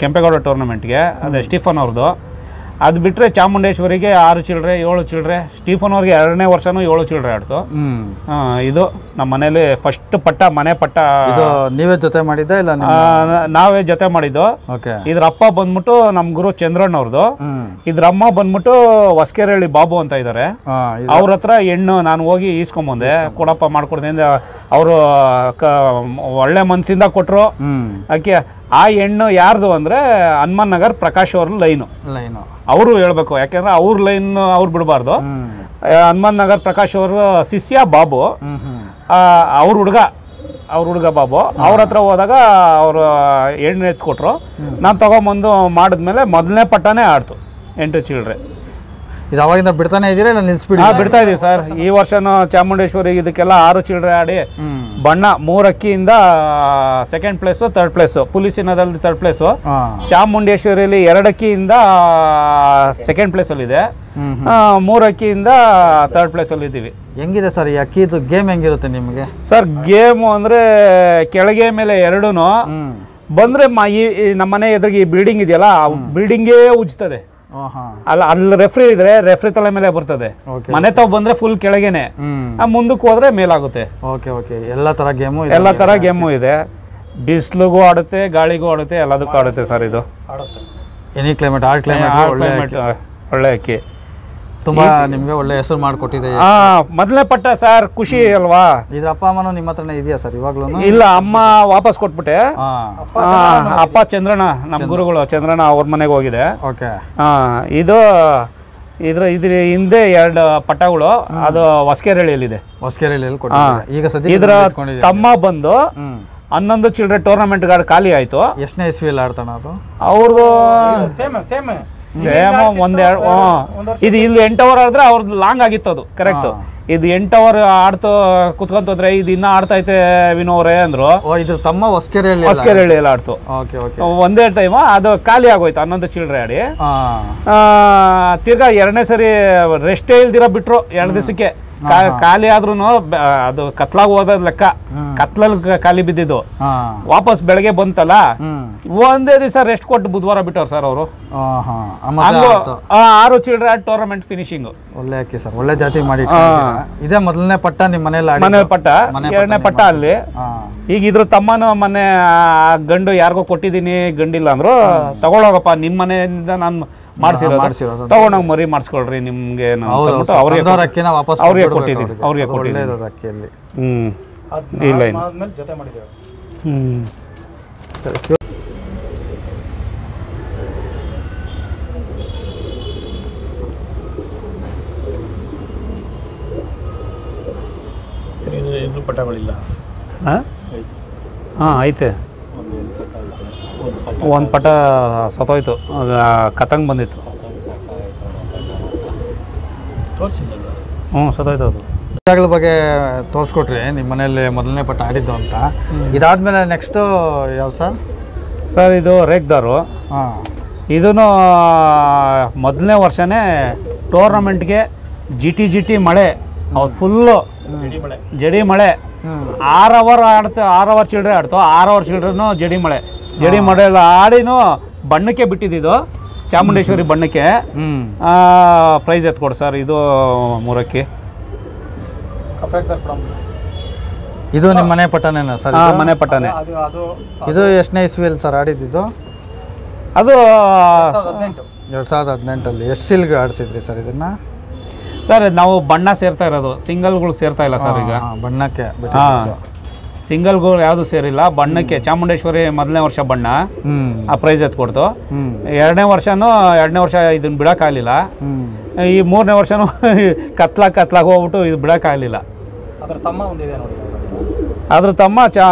ಕೆಂಪೇಗೌಡ ಟೂರ್ನಮೆಂಟ್ಗೆ ಅದೇ ಸ್ಟೀಫನ್ ಅವ್ರದ್ದು. ಅದು ಬಿಟ್ಟರೆ ಚಾಮುಂಡೇಶ್ವರಿಗೆ ಆರು ಚಿಲ್ಡ್ರೆ ಏಳು ಚಿಲ್ಡ್ರೆ ಸ್ಟೀಫನ್ ಅವ್ರಿಗೆ ಎರಡನೇ ವರ್ಷನೂ ಏಳು ಚಿಲ್ಡ್ರೆ ಆಡ್ತು. ಇದು ನಮ್ಮ ಮನೇಲಿ ಫಸ್ಟ್ ಪಟ್ಟ ಮನೆ ಪಟ್ಟ. ನೀವೇ ಜೊತೆ ಮಾಡಿದ್ದ ಇಲ್ಲ ನಾವೇ ಜೊತೆ ಮಾಡಿದ್ದು. ಇದ್ರ ಅಪ್ಪ ಬಂದ್ಬಿಟ್ಟು ನಮ್ಮ ಗುರು ಚಂದ್ರಣ್ಣ ಅವ್ರದ್ದು ಇದ್ರ ಅಮ್ಮ ಬಂದ್ಬಿಟ್ಟು ಹೊಸ್ಕೆರಳ್ಳಿ ಬಾಬು ಅಂತ ಇದ್ದಾರೆ ಅವ್ರ ಹತ್ರ ಹೆಣ್ಣು ನಾನು ಹೋಗಿ ಈಸ್ಕೊಂಬಂದೆ. ಕೊಡಪ್ಪ ಮಾಡ್ಕೊಡ್ತೀನಿ ಅವರು ಒಳ್ಳೆ ಮನಸ್ಸಿಂದ ಕೊಟ್ಟರು ಅದಕ್ಕೆ ಆ ಹೆಣ್ಣು ಯಾರ್ದು ಅಂದ್ರೆ ಹನುಮಾನ್ ನಗರ್ ಪ್ರಕಾಶ್ ಅವ್ರ ಲೈನು. ಲೈನು. ಅವರು ಹೇಳ್ಬೇಕು. ಯಾಕೆಂದ್ರೆ ಅವ್ರ ಲೈನ್ ಅವ್ರು ಬಿಡಬಾರ್ದು. ಹನುಮಾನ್ ನಗರ್ ಪ್ರಕಾಶ್ ಅವರು ಶಿಷ್ಯ ಬಾಬು. ಅವ್ರ ಹುಡುಗ. ಅವ್ರ ಹುಡುಗ ಬಾಬು. ಅವ್ರ ಹತ್ರ ಹೋದಾಗ ಅವರು ಎಣ್ಣೆ ಎತ್ಕೊಟ್ರು ನಾನು ತಗೊಂಬಂದು ಮಾಡಿದ್ಮೇಲೆ ಮೊದಲನೇ ಪಟ್ಟನೇ ಆಡ್ತು. ಎಂಟು ಚಿಲ್ಡ್ರೆ ಇದು ಅವಾಗಿಂದ ಬಿಡ್ತಾನೆ ಇದೀರಾ ಇಲ್ಲ ನಿಲ್ಸ್ಬಿಡಿ ಹಾಂ ಬಿಡ್ತಾ ಇದೀವಿ ಸರ್. ಈ ವರ್ಷನೂ ಚಾಮುಂಡೇಶ್ವರಿ ಇದಕ್ಕೆಲ್ಲ ಆರು ಚಿಲ್ಡ್ರೆ ಆಡಿ ಬಣ್ಣ ಮೂರು ಅಕ್ಕಿಯಿಂದ ಸೆಕೆಂಡ್ ಪ್ಲೇಸ್ ಥರ್ಡ್ ಪ್ಲೇಸ್ ಪುಲಿಸಿನದಲ್ಲಿ ಥರ್ಡ್ ಪ್ಲೇಸ್ ಚಾಮುಂಡೇಶ್ವರಿಯಲ್ಲಿ ಎರಡು ಅಕ್ಕಿಯಿಂದ ಸೆಕೆಂಡ್ ಅಲ್ಲಿ ಇದೆ. ಮೂರು ಅಕ್ಕಿಯಿಂದ ಥರ್ಡ್ ಪ್ಲೇಸ್ ಅಲ್ಲಿ ಇದ್ದೀವಿ. ಹೆಂಗಿದೆ ಸರ್ ಈ ಅಕ್ಕಿದು ಗೇಮ್ ಹೆಂಗಿರುತ್ತೆ ನಿಮಗೆ? ಸರ್ ಗೇಮು ಅಂದ್ರೆ ಕೆಳಗೆ ಮೇಲೆ ಎರಡೂ ಬಂದ್ರೆ ಮ ಈ ಈ ನಮ್ಮ ಮನೆ ಎದುರಿಗೆ ಈ ಬಿಲ್ಡಿಂಗ್ ಇದೆಯಲ್ಲ ಆ ಬಿಲ್ಡಿಂಗೇ ಉಜ್ತದೆ. ಅಲ್ಲ ಅಲ್ಲಿ ರೆಫ್ರಿ ಇದ್ರೆ ರೆಫ್ರಿ ತಲೆ ಮೇಲೆ ಬರ್ತದೆ. ಮನೆ ತಾವ್ ಬಂದ್ರೆ ಫುಲ್ ಕೆಳಗೇನೆ. ಮುಂದಕ್ಕೆ ಹೋದ್ರೆ ಮೇಲಾಗುತ್ತೆ. ಓಕೆ ಓಕೆ ಎಲ್ಲ ಥರ ಗೇಮು ಎಲ್ಲ ಥರ ಗೇಮು ಇದೆ. ಬಿಸಿಲಿಗೂ ಆಡುತ್ತೆ ಗಾಳಿಗೂ ಆಡುತ್ತೆ ಎಲ್ಲದಕ್ಕೂ ಆಡುತ್ತೆ ಸರ್ ಇದು. ಎನಿ ಕ್ಲೈಮೇಟ್ ಆಲ್ ಕ್ಲೈಮೇಟ್ ಒಳ್ಳೆ ಅಕ್ಕಿ ತುಂಬಾ ನಿಮ್ಗೆ ಒಳ್ಳೆ ಹೆಸರು ಮಾಡಿಕೊಟ್ಟಿದೆ. ಹಾ ಮೊದಲನೇ ಪಟ್ಟ ಸರ್ ಖುಷಿ ಅಲ್ವಾ? ಇದ್ರ ಅಪ್ಪ ಅಮ್ಮನೂ ನಿಮ್ಮ ಹತ್ರನೇ ಇದೆಯಾ ಸರ್ ಇವಾಗ್ಲೂ ಇಲ್ಲ ಅಮ್ಮ ವಾಪಸ್ ಕೊಟ್ಬಿಟ್ಟೆ. ಹಾ. ಆ, ಅಪ್ಪ ಚಂದ್ರಣ್ಣ ನಮ್ಮ ಗುರುಗಳು ಚಂದ್ರಣ್ಣ ಅವ್ರ ಮನೆಗೆ ಹೋಗಿದೆ. ಓಕೆ. ಆ, ಇದು ಇದ್ರ ಇದ್ರ ಹಿಂದೆ ಎರಡು ಪಟ್ಟಗಳು ಅದು ಹೊಸಕೆರಳಿಯಲ್ಲಿದೆ ಹೊಸಕೆರೆಯಲ್ಲಿ ಕೊಟ್ಟಿದ್ದೀರಾ. ಈಗ ಸದ್ಯ ಇದ್ರ ತಮ್ಮ ಬಂದು ಹ್ಮ್. ಹನ್ನೊಂದು ಚಿಲ್ಡ್ರೆ ಟೂರ್ನಮೆಂಟ್ ಗಾರ್ಡ್ ಖಾಲಿ ಆಯ್ತು. ಎಷ್ಟನೇ ಇಸ್ವಿಯಲ್ಲಿ ಆಡ್ತಾನ ಅದು? ಅವ್ರದ್ದು ಸೇಮ್ ಸೇಮ್ ಸೇಮ್ ಒಂದೆರಡು ಇದು ಇಲ್ಲಿ ಎಂಟು ಅವರ್ ಆಡಿದ್ರೆ ಅವ್ರದ್ದು ಲಾಂಗ್ ಆಗಿತ್ತು ಅದು ಕರೆಕ್ಟ್ ಇದು ಎಂಟು ಅವರ್ ಆಡ್ತು ಕುತ್ಕೊಂತೋದ್ರೆ ಇದು ಇನ್ನ ಆಡ್ತೈತೆ ವಿನೋವ್ರೆ ಅಂದ್ರು. ಓ ಇದು ತಮ್ಮ ಹೊಸಕೆರೆಯಲ್ಲಿ ಎಲ್ಲ ಆಡ್ತು. Okay okay. ಒಂದೇ ಟೈಮ್ ಅದು ಖಾಲಿ ಆಗೋಯ್ತು ಹನ್ನೊಂದು ಚಿಲ್ಡ್ರೆ ಆಡಿ. ಆ, ತಿರ್ಗಾ ಎರಡನೇ ಸರಿ ರೆಸ್ಟೇ ಇಲ್ದಿರ ಬಿಟ್ರು ಎರಡು ದಿವಸಕ್ಕೆ. ಖಾಲಿ ಆದ್ರೂ ಅದು ಕತ್ಲಾಗ ಹೋದ ಲೆಕ್ಕ. ಕತ್ಲಲ್ಲಿ ಖಾಲಿ ಬಿದ್ದಿದ್ದು. ವಾಪಸ್ ಬೆಳಗ್ಗೆ ಬಂತಲ್ಲ? ಒಂದೇ ದಿವಸ ರೆಸ್ಟ್ ಕೊಟ್ಟು ಬುಧವಾರ ಬಿಟ್ಟವ್ರು ಸರ್ ಅವರು. ಆರು ಚಿಲ್ಡ್ರ ಟೂರ್ನಮೆಂಟ್ ಫಿನಿಶಿಂಗ್ ಒಳ್ಳೆ ಸರ್ ಒಳ್ಳೆ ಜಾತಿ ಮಾಡಿ. ಇದೇ ಮೊದಲನೇ ಪಟ್ಟ ನಿಮ್ಮ ಮನೇಲಿ ಮನೆ ಪಟ್ಟ? ಎರಡನೇ ಪಟ್ಟ ಅಲ್ಲಿ. ಈಗ ಇದ್ರ ತಮ್ಮನ ಮನೆ ಗಂಡು ಯಾರಿಗೋ ಕೊಟ್ಟಿದ್ದೀನಿ ಗಂಡಿಲ್ಲ ಅಂದ್ರು. ತಗೊಳ್ಳೋಗಪ್ಪ ನಿಮ್ಮ ಮನೆಯಿಂದ ನಾನು ಮಾಡಿಸಿರೋದು. ಮರಿ ಮಾಡಿಸ್ಕೊಳ್ರಿ ನಿಮಗೆ ಅವ್ರಿಗೆ ಕೊಟ್ಟಿದ್ದೀವಿ ಅವ್ರಿಗೆ ಕೊಟ್ಟಿದ್ದೀವಿ ಹ್ಞೂ ಇಲ್ಲ ಸರಿ ಪಟಗಳಿಲ್ಲ. ಹಾಂ? ಐತೆ ಒಂದು ಪಟ ಸತ್ತೋಯ್ತು. ಕತಂಗ್ ಬಂದಿತ್ತು. ಹ್ಞೂ ಸತ್ತೋಯ್ತು ಅದು. ಪಟ್ಟಗಳ ಬಗ್ಗೆ ತೋರಿಸ್ಕೊಟ್ರಿ ನಿಮ್ಮ ಮನೇಲಿ ಮೊದಲನೇ ಪಟ ಆಡಿದ್ದು ಅಂತ. ಇದಾದ್ಮೇಲೆ ನೆಕ್ಸ್ಟು ಯಾವ ಸರ್ ಸರ್ ಇದು ರೇಗ್ದಾರು. ಹಾಂ. ಇದೂ ಮೊದಲನೇ ವರ್ಷನೇ ಟೂರ್ನಮೆಂಟ್ಗೆ ಜಿ ಟಿ ಜಿ ಟಿ ಮಳೆ. ಅವ್ರು ಫುಲ್ಲು ಜಡಿ ಮಳೆ. ಜಡಿ ಮಳೆ. ಆರು ಅವರ್ ಆಡ್ತು ಆರು ಅವರ್ ಚಿಲ್ಡ್ರೆ ಆಡ್ತು. ಆರು ಅವರ್ ಚಿಲ್ಡ್ರೂ ಜಡಿ ಮಳೆ. ಜಡಿ ಮಾಡೋದು ಆಡಿನ ಬಣ್ಣಕ್ಕೆ ಬಿಟ್ಟಿದ್ದು ಚಾಮುಂಡೇಶ್ವರಿ ಬಣ್ಣಕ್ಕೆ. ಹ್ಞೂ ಪ್ರೈಸ್ ಎತ್ಕೊಡು ಸರ್ ಇದು ಮೂರಕ್ಕೆ. ಇದು ನಿಮ್ಮ ಮನೆ ಪಟ್ಟಣ ಸರ್? ಮನೆ ಪಟ್ಟಣ ಅದು ಅದು ಇದು ಎಷ್ಟನೇ ಇಸ್ವಿಯಲ್ಲಿ ಸರ್ ಆಡಿದ್ದು ಅದು ಎರಡು ಸಾವಿರದ ಹದಿನೆಂಟಲ್ಲಿ. ಎಷ್ಟು ಸಿಲ್ಗೆ ಆಡಿಸಿದ್ರಿ ಸರ್ ಇದನ್ನ? ಸರ್ ನಾವು ಬಣ್ಣ ಸೇರ್ತಾ ಇರೋದು. ಸಿಂಗಲ್ಗಳಿಗೆ ಸೇರ್ತಾ ಇಲ್ಲ ಸರ್ ಈಗ. ಬಣ್ಣಕ್ಕೆ ಹಾಂ ಗೋಲ್ ಯಾವುದು ಸೇರಿಲ್ಲ. ಬಣ್ಣಕ್ಕೆ ಚಾಮುಂಡೇಶ್ವರಿ ಮೊದಲನೇ ವರ್ಷ ಬಣ್ಣ. ಆ ಪ್ರೈಸ್ ಎತ್ಕೊಡ್ತು. ಕೊಡ್ತು ಎರಡನೇ ವರ್ಷನೂ ಎರಡನೇ ವರ್ಷ ಇದನ್ನ ಬಿಡೋಕ್ಕಾಗಲಿಲ್ಲ ಈ ಮೂರನೇ ವರ್ಷನೂ ಕತ್ಲಾಗ ಕತ್ಲಾಗ ಹೋಗ್ಬಿಟ್ಟು ಇದು ಬಿಡೋಕ್ಕಾಗಲಿಲ್ಲ ಅದ್ರ ತಮ್ಮ ಒಂದಿದೆ ನೋಡಿ. ಅದ್ರ ತಮ್ಮ ಚಾ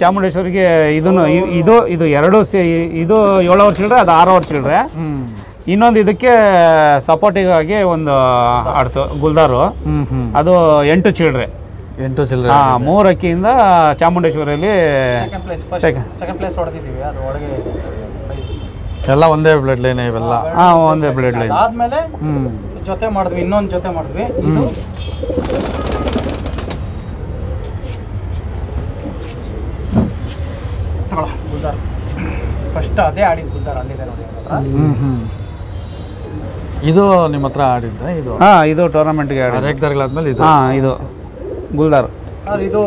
ಚಾಮುಂಡೇಶ್ವರಿಗೆ ಇದನ್ನು ಇದು ಇದು ಎರಡು ಸೇ ಇದು ಏಳು ಅವರ್ ಚಿಲ್ಡ್ರೆ ಅದು ಆರು ಅವರ್ ಚಿಲ್ಡ್ರೆ ಇನ್ನೊಂದು ಇದಕ್ಕೆ ಸಪೋರ್ಟಿಗಾಗಿ ಒಂದು ಆಡ್ತು ಗುಲ್ದಾರು. ಅದು ಎಂಟು ಚಿಲ್ಡ್ರೆ ಎಂಟು ಚಿಲ್ಲರೆ ಹಾಂ ಮೂರು ಅಕ್ಕಿಯಿಂದ ಚಾಮುಂಡೇಶ್ವರಿಯಲ್ಲಿ second place Second. Second place ಹೊಡೆದಿದ್ದೀವಿ ಅದು ಒಳಗೆ ಎಲ್ಲ ಒಂದೇ ಬ್ಲಡ್ ಲೈನ್ ಇವೆಲ್ಲ? ಹಾಂ ಒಂದೇ ಬ್ಲಡ್ ಲೈನ್ ಆದ್ಮೇಲೆ ಹ್ಞೂ ಜೊತೆ ಮಾಡಿದ್ವಿ ಇನ್ನೊಂದು ಜೊತೆ ಮಾಡಿದ್ವಿ. ಗುಲ್ದಾರ್. ಫಸ್ಟ್ ಅದೇ ಆಡಿದ ಗುಲ್ದಾರ್ ಅಲ್ಲಿದೆ ನೋಡಿ ಇದು ನಿಮ್ಮ ಹತ್ರ ಆಡಿದ್ದ ಇದು? ಹಾಂ ಇದು ಟೂರ್ನಮೆಂಟ್ಗೆ ಆಡಿ ರೇಗ್ದಾರ್ಗಳಾದ್ಮೇಲೆ ಇದು? ಹಾಂ ಇದು. ಗುಲ್ದಾರ್. ಸರ್ ಇದು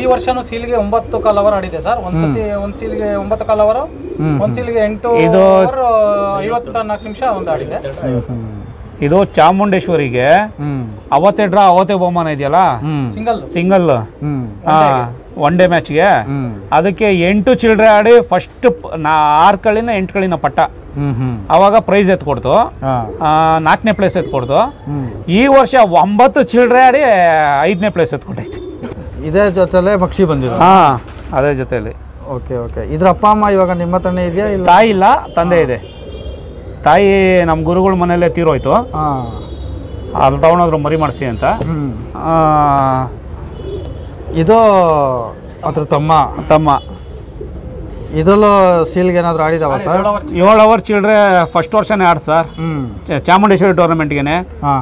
ಈ ವರ್ಷನೂ ಸೀಲ್ಗೆ ಒಂಬತ್ತು ಕಾಲ್ ಅವರ್ ಆಡಿದೆ ಸರ್. ಒಂದ್ಸತಿ ಒಂದ್ ಸೀಲ್ಗೆ ಒಂಬತ್ತು ಕಾಲ್ ಅವರ್. ಒಂದ್ ಸೀಲ್ಗೆ ಎಂಟು ಐವತ್ತ ನಾಲ್ಕು ನಿಮಿಷ ಒಂದು ಆಡಿದೆ. ಇದು ಚಾಮುಂಡೇಶ್ವರಿಗೆ ಅವತ್ತೆ ಡ್ರಾ ಅವತ್ತೆ ಬಹುಮಾನ ಇದೆಯಲ್ಲ? ಸಿಂಗಲ್ ಸಿಂಗಲ್ ಒನ್ ಡೇ ಮ್ಯಾಚ್ಗೆ ಅದಕ್ಕೆ ಎಂಟು ಚಿಲ್ಡ್ರೆ ಆಡಿ ಫಸ್ಟ್ ನಾ ಆರು ಕಳಿನ ಎಂಟು ಕಳಿನ ಪಟ್ಟ. ಅವಾಗ ಪ್ರೈಸ್ ಎತ್ಕೊಡ್ತು. ಕೊಡ್ತು ನಾಲ್ಕನೇ ಪ್ಲೇಸ್ ಎತ್ಕೊಡ್ತು. ಕೊಡ್ತು ಈ ವರ್ಷ ಒಂಬತ್ತು ಚಿಲ್ಡ್ರೆ ಆಡಿ ಐದನೇ ಪ್ಲೇಸ್ ಎತ್ಕೊಟ್ಟೈತಿ. ಇದೇ ಜೊತೆಲೆ ಪಕ್ಷಿ ಬಂದಿದೆ ಹಾಂ ಅದೇ ಜೊತೆಯಲ್ಲಿ ಓಕೆ ಓಕೆ. ಇದ್ರ ಅಪ್ಪ ಅಮ್ಮ ಇವಾಗ ನಿಮ್ಮ ಹತ್ರನೇ ಇದೆಯಾ ಇಲ್ಲ? ತಾಯಿ ಇಲ್ಲ ತಂದೆ ಇದೆ. ತಾಯಿ ನಮ್ಮ ಗುರುಗಳ ಮನೆಯಲ್ಲೇ ತೀರೋಯ್ತು. ಅಲ್ಲಿ ತಗೊಂಡೋದ್ರು ಮರಿ ಮಾಡಿಸ್ತೀನಿ ಅಂತ. ಇದು ಅದ್ರ ತಮ್ಮ. ತಮ್ಮ. ಇದರಲ್ಲೂ ಸೀಲ್ಗೆ ಏನಾದರೂ ಆಡಿದಾವ ಸರ್ ಏಳು ಅವರ್ ಚಿಲ್ಡ್ರೆ ಫಸ್ಟ್ ವರ್ಷನೇ ಆಡ್ ಸರ್ ಚಾಮುಂಡೇಶ್ವರಿ ಟೂರ್ನಮೆಂಟ್ಗೆನೆ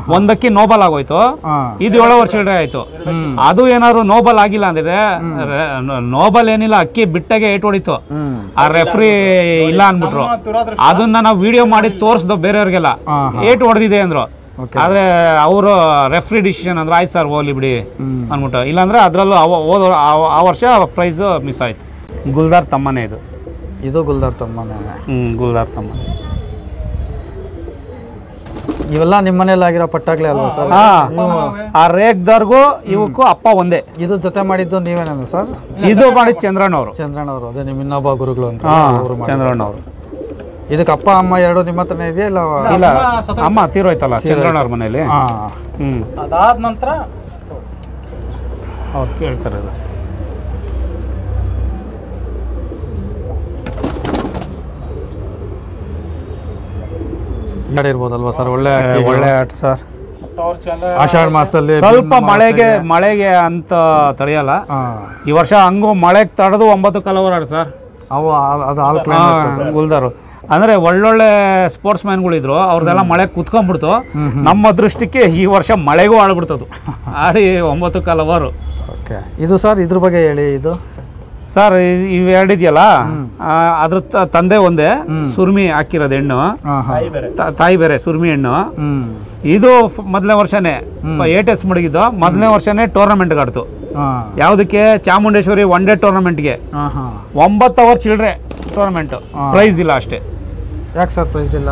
ಒಂದಕ್ಕೆ ನೋಬಲ್ ಆಗೋಯ್ತು. ಇದು ಏಳು ಅವರ್ ಚಿಲ್ಡ್ರೆ ಆಯ್ತು. ಅದು ಏನಾದ್ರು ನೋಬಲ್ ಆಗಿಲ್ಲ ಅಂದ್ರೆ ರೆ- ನೋಬಲ್ ಏನಿಲ್ಲ ಅಕ್ಕಿ ಬಿಟ್ಟಾಗೆ ಏಟ್ ಹೊಡಿತು. ಆ ರೆಫ್ರಿ ಇಲ್ಲ ಅಂದ್ಬಿಟ್ರು. ಅದನ್ನ ನಾವು ವಿಡಿಯೋ ಮಾಡಿ ತೋರಿಸ್ದು ಬೇರೆಯವ್ರಿಗೆಲ್ಲ. ಏಟ್ ಹೊಡೆದಿದೆ ಅಂದ್ರು. ಆದ್ರೆ ಅವರು ರೆಫ್ರಿ ಡಿಸಿಷನ್ ಅಂದ್ರೆ ಆಯ್ತು ಸರ್ ಓಲಿ ಬಿಡಿ ಅಂದ್ಬಿಟ್ಟು. ಇಲ್ಲಾಂದ್ರೆ ಅದರಲ್ಲೂ ಹೋದ ಆ- ವರ್ಷ ಪ್ರೈಸ್ ಮಿಸ್ ಆಯ್ತು. ಗುಲ್ದಾರ್ ತಮ್ಮನೇ ಇದು. ಇದು ಗುಲ್ದಾರ್ ತಮ್ಮನೇ. ಹ್ಞೂ ಗುಲ್ದಾರ್ ತಮ್ಮ. ಇವೆಲ್ಲ ನಿಮ್ಮನೇಲಿ ಆಗಿರೋ ಪಟ್ಟಾಗ್ಲೇ ಅಲ್ವಾ ಸರ್ ಆ ರೇಗ್ದಾರ್ಗೂ ಇವಕ್ಕೂ ಅಪ್ಪ ಒಂದೇ. ಇದು ಜೊತೆ ಮಾಡಿದ್ದು ನೀವೇನಲ್ಲ ಸರ್ ಇದು ಮಾಡಿದ್ ಚಂದ್ರಣ್ಣ ಅವರು ಚಂದ್ರಣ್ಣ ಅವರು ಅದೇ ನಿಮ್ಮ ಇನ್ನೊಬ್ಬ ಗುರುಗಳು ಅಂತ ಚಂದ್ರಣ್ಣ ಅವರು ಇದಕ್ಕೆ ಅಪ್ಪ ಅಮ್ಮ ಎರಡು ನಿಮ್ಮ ಹತ್ರ ಇದೆಯಾ ಇಲ್ಲ? ಇಲ್ಲ ಅಮ್ಮ ತೀರೋಯ್ತಲ್ಲ ಚಂದ್ರಣ್ಣ ಅವ್ರ ಮನೇಲಿ. ಹ್ಞೂ ಅದಾದ ನಂತರ ಅವ್ರು ಕೇಳ್ತಾರೆ. ಇರ್ಬೋದಲ್ವಾ ಸರ್? ಒಳ್ಳೆ ಒಳ್ಳೆ ಆಟ ಸರ್. ಆಷಾಢ ಮಾಸದಲ್ಲಿ ಸ್ವಲ್ಪ ಮಳೆಗೆ ಮಳೆಗೆ ಅಂತ ತಡೆಯಲ್ಲ. ಈ ವರ್ಷ ಹಂಗೂ ಮಳೆಗೆ ತಡೆದು ಒಂಬತ್ತು ಕಲವರ್ ಆಡ ಸರ್. ಅವು ಅದು ಆಲ್ ಹಾ, ಕ್ಲೈಮೇಟ್ ಗುಲ್ದಾರು ಅಂದ್ರೆ ಒಳ್ಳೊಳ್ಳೆ ಸ್ಪೋರ್ಟ್ಸ್ ಮ್ಯಾನ್ಗಳಿದ್ರು ಅವ್ರದ್ದೆಲ್ಲ ಮಳೆ ಕುತ್ಕೊಂಡ್ಬಿಡ್ತು. ನಮ್ಮ ಅದೃಷ್ಟಕ್ಕೆ ಈ ವರ್ಷ ಮಳೆಗೂ ಆಡ್ಬಿಡ್ತದು ಆಡಿ ಒಂಬತ್ತು ಕಾಲವಾರು ಅವರು ಓಕೆ. ಇದು ಸರ್ ಇದ್ರ ಬಗ್ಗೆ ಹೇಳಿ ಇದು? ಸರ್ ಇವು ಎರಡಿದೆಯಲ್ಲ ಅದ್ರ ತಂದೆ ಒಂದೇ ಸುರ್ಮಿ ಹಾಕಿರೋದು ಹೆಣ್ಣು. ತಾಯಿ ಬೇರೆ ಸುರ್ಮಿ ಹೆಣ್ಣು. ಇದು ಮೊದಲನೇ ವರ್ಷನೇ ಏಟ್ ಎಸ್ ಮಡಗಿದ್ದು ಮೊದಲನೇ ವರ್ಷನೇ ಟೂರ್ನಮೆಂಟ್ಗೆ ಆಡ್ತು ಯಾವುದಕ್ಕೆ? ಚಾಮುಂಡೇಶ್ವರಿ ಒನ್ ಡೇ ಟೂರ್ನಮೆಂಟ್ಗೆ. ಒಂಬತ್ತು ಅವರ್ ಚಿಲ್ಡ್ರೆ ಟೂರ್ನಮೆಂಟ್. ಪ್ರೈಸ್ ಇಲ್ಲ ಅಷ್ಟೇ. ಯಾಕೆ ಸರ್ ಪ್ರೈಸ್ ಇಲ್ಲ?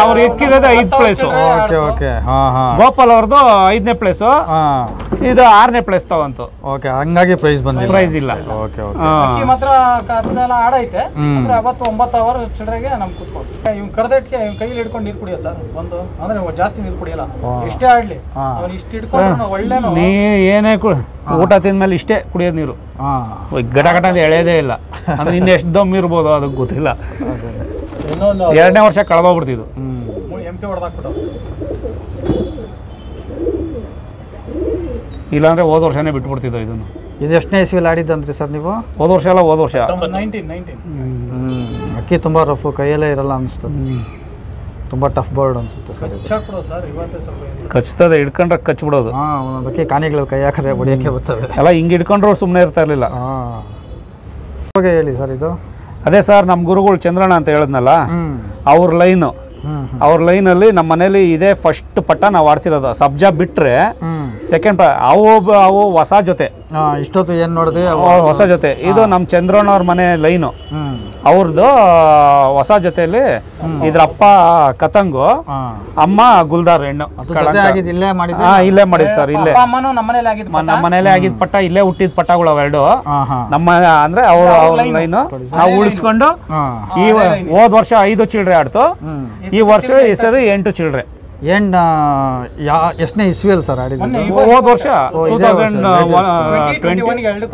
ಅವ್ರು ಎಕ್ಕಿರೋದು ಐದು ಪ್ಲೇಸು ಓಕೆ ಓಕೆ ಹಾ ಹಾಂ. ಗೋಪಾಲ್ ಅವ್ರದ್ದು ಐದನೇ ಪ್ಲೇಸು ಹಾಂ. ಇದು ಆರನೇ ಪ್ಲೇಸ್ ತಗೊಂತು. ಓಕೆ ಹಂಗಾಗಿ ಪ್ರೈಸ್ ಬಂದಿಲ್ಲ. ಪ್ರೈಸ್ ಇಲ್ಲ. Okay okay. ಅಕ್ಕಿ ಮಾತ್ರ ಅದನ್ನೆಲ್ಲ ಆಡೈತೆ ಅಂದ್ರೆ ಅವತ್ತು ಒಂಬತ್ತು ಅವರ್ ಚಿಲ್ಲರೆಗೆ ನಮ್ ಕೂತ್ಕೊಂಡು ಇವ್ನು ಕರೆದಿಟ್ಗೆ ಇವ್ನ ಕೈಲಿ ಹಿಡ್ಕೊಂಡು ನೀರು ಕುಡಿಯೋ ಸರ್. ಒಂದು ಅಂದ್ರೆ ಜಾಸ್ತಿ ನೀರು ಕುಡಿಯಲ್ಲ. ಎಷ್ಟೇ ಆಡ್ಲಿ. ಅವ್ನು ಇಷ್ಟು ಹಿಡ್ಕೊಂಡು ಒಳ್ಳೆ ನೀ ಏನೇ ಕುಡಿ ಊಟ ತಿಂದ್ಮೇಲೆ ಇಷ್ಟೇ ಕುಡಿಯೋದು ನೀರು. ಹಾಂ. ಗಟ ಗಟ ಅಂತ ಎಳೆಯೋದೇ ಇಲ್ಲ. ಅಂದ್ರೆ ಇನ್ನು ಎಷ್ಟು ದಮ್ ಇರ್ಬೋದು ಅದಕ್ಕೆ ಗೊತ್ತಿಲ್ಲ. ಎರಡನೇ ವರ್ಷ ಕಳ್ದೋಗ್ಬಿಡ್ತಿದ್ದು. ಇಲ್ಲಾಂದ್ರೆ ಹೋದ ವರ್ಷನೇ ಬಿಟ್ಬಿಡ್ತಿದ್ದು ಇದನ್ನು. ಇದು ಎಷ್ಟನೇ ಇಸ್ವಿಲಿ ಆಡಿದ್ದಂತ್ರಿ ಸರ್ ನೀವು? ಹೋದ ವರ್ಷ ಎಲ್ಲ ಹೋದ ವರ್ಷ. ಅಕ್ಕಿ ತುಂಬ ರಫು ಕೈಯಲ್ಲೇ ಇರಲ್ಲ ಅನಿಸ್ತದೆ. ತುಂಬ ಟಫ್ ಬರ್ಡ್ ಅನಿಸುತ್ತೆ ಸರ್. ಕಚ್ತದೆ ಹಿಡ್ಕೊಂಡ್ರೆ ಕಚ್ಬಿಡೋದು. ಹಾಂ ಒಂದೊಂದು ಅಕ್ಕಿ ಕಾಣಿಗಳು ಕೈ ಹಾಕಿದ್ರೆ ಹೊಡಿಯೋಕ್ಕೆ ಬರ್ತವೆ. ಎಲ್ಲ ಹಿಂಗೆ ಹಿಡ್ಕೊಂಡ್ರು ಸುಮ್ಮನೆ ಇರ್ತಾ ಇರಲಿಲ್ಲ. ಹಾಂ. ಹೋಗಿ ಹೇಳಿ ಸರ್ ಇದು. ಅದೇ ಸರ್ ನಮ್ಮ ಗುರುಗಳು ಚಂದ್ರಣ್ಣ ಅಂತ ಹೇಳಿದ್ನಲ್ಲ ಅವ್ರ ಲೈನು. ಅವ್ರ ಲೈನಲ್ಲಿ ನಮ್ಮ ಮನೇಲಿ ಇದೇ ಫಸ್ಟ್ ಪಟ್ಟ ನಾವು ಆಡ್ಸಿರೋದು. ಸಬ್ಜಾ ಬಿಟ್ಟರೆ ಸೆಕೆಂಡ್ ಅವು ಅವು ಹೊಸ ಜೊತೆ. ಇಷ್ಟೊತ್ತು ಏನು ನೋಡಿದೆ ಹೊಸ ಜೊತೆ. ಇದು ನಮ್ಮ ಚಂದ್ರಣ್ಣ ಅವ್ರ ಮನೆ ಲೈನು. ಅವ್ರದ್ದು ಹೊಸ ಜೊತೆಯಲ್ಲಿ ಇದ್ರ ಅಪ್ಪ ಕತಂಗು ಅಮ್ಮ ಗುಲ್ದಾರ್ ಹೆಣ್ಣು. ಇಲ್ಲೇ ಮಾಡಿದ್ದೆ ಹಾ ಇಲ್ಲೇ ಮಾಡಿದ್ ಸರ್ ಇಲ್ಲೇ. ಅಪ್ಪ ಅಮ್ಮನೂ ನಮ್ಮನೇಲಿ ಆಗಿದ್ದು ಮ- ನಮ್ಮ ಮನೇಲೆ ಆಗಿದ್ ಪಟ್ಟ ಇಲ್ಲೇ ಹುಟ್ಟಿದ ಪಟ್ಟಗಳು ಅವೆರಡು ನಮ್ಮ ಅಂದ್ರೆ ಅವ್ರ ಅವ್ರ ಲೈನು. ನಾವು ಉಳಿಸ್ಕೊಂಡು ಈ ಹೋದ್ ವರ್ಷ ಐದು ಚಿಲ್ಡ್ರೆ ಆಡ್ತು. ಈ ವರ್ಷ ಈ ಸರಿ ಎಂಟು ಚಿಲ್ಡ್ರೆ ಏನು ಯಾ ಎಷ್ಟನೇ ಇಸ್ವಿಯಲ್ಲಿ ಸರ್ ಆಡಿದ್ದು? ಹೋದ ವರ್ಷ ಓ, ಟೂ ಇದೇ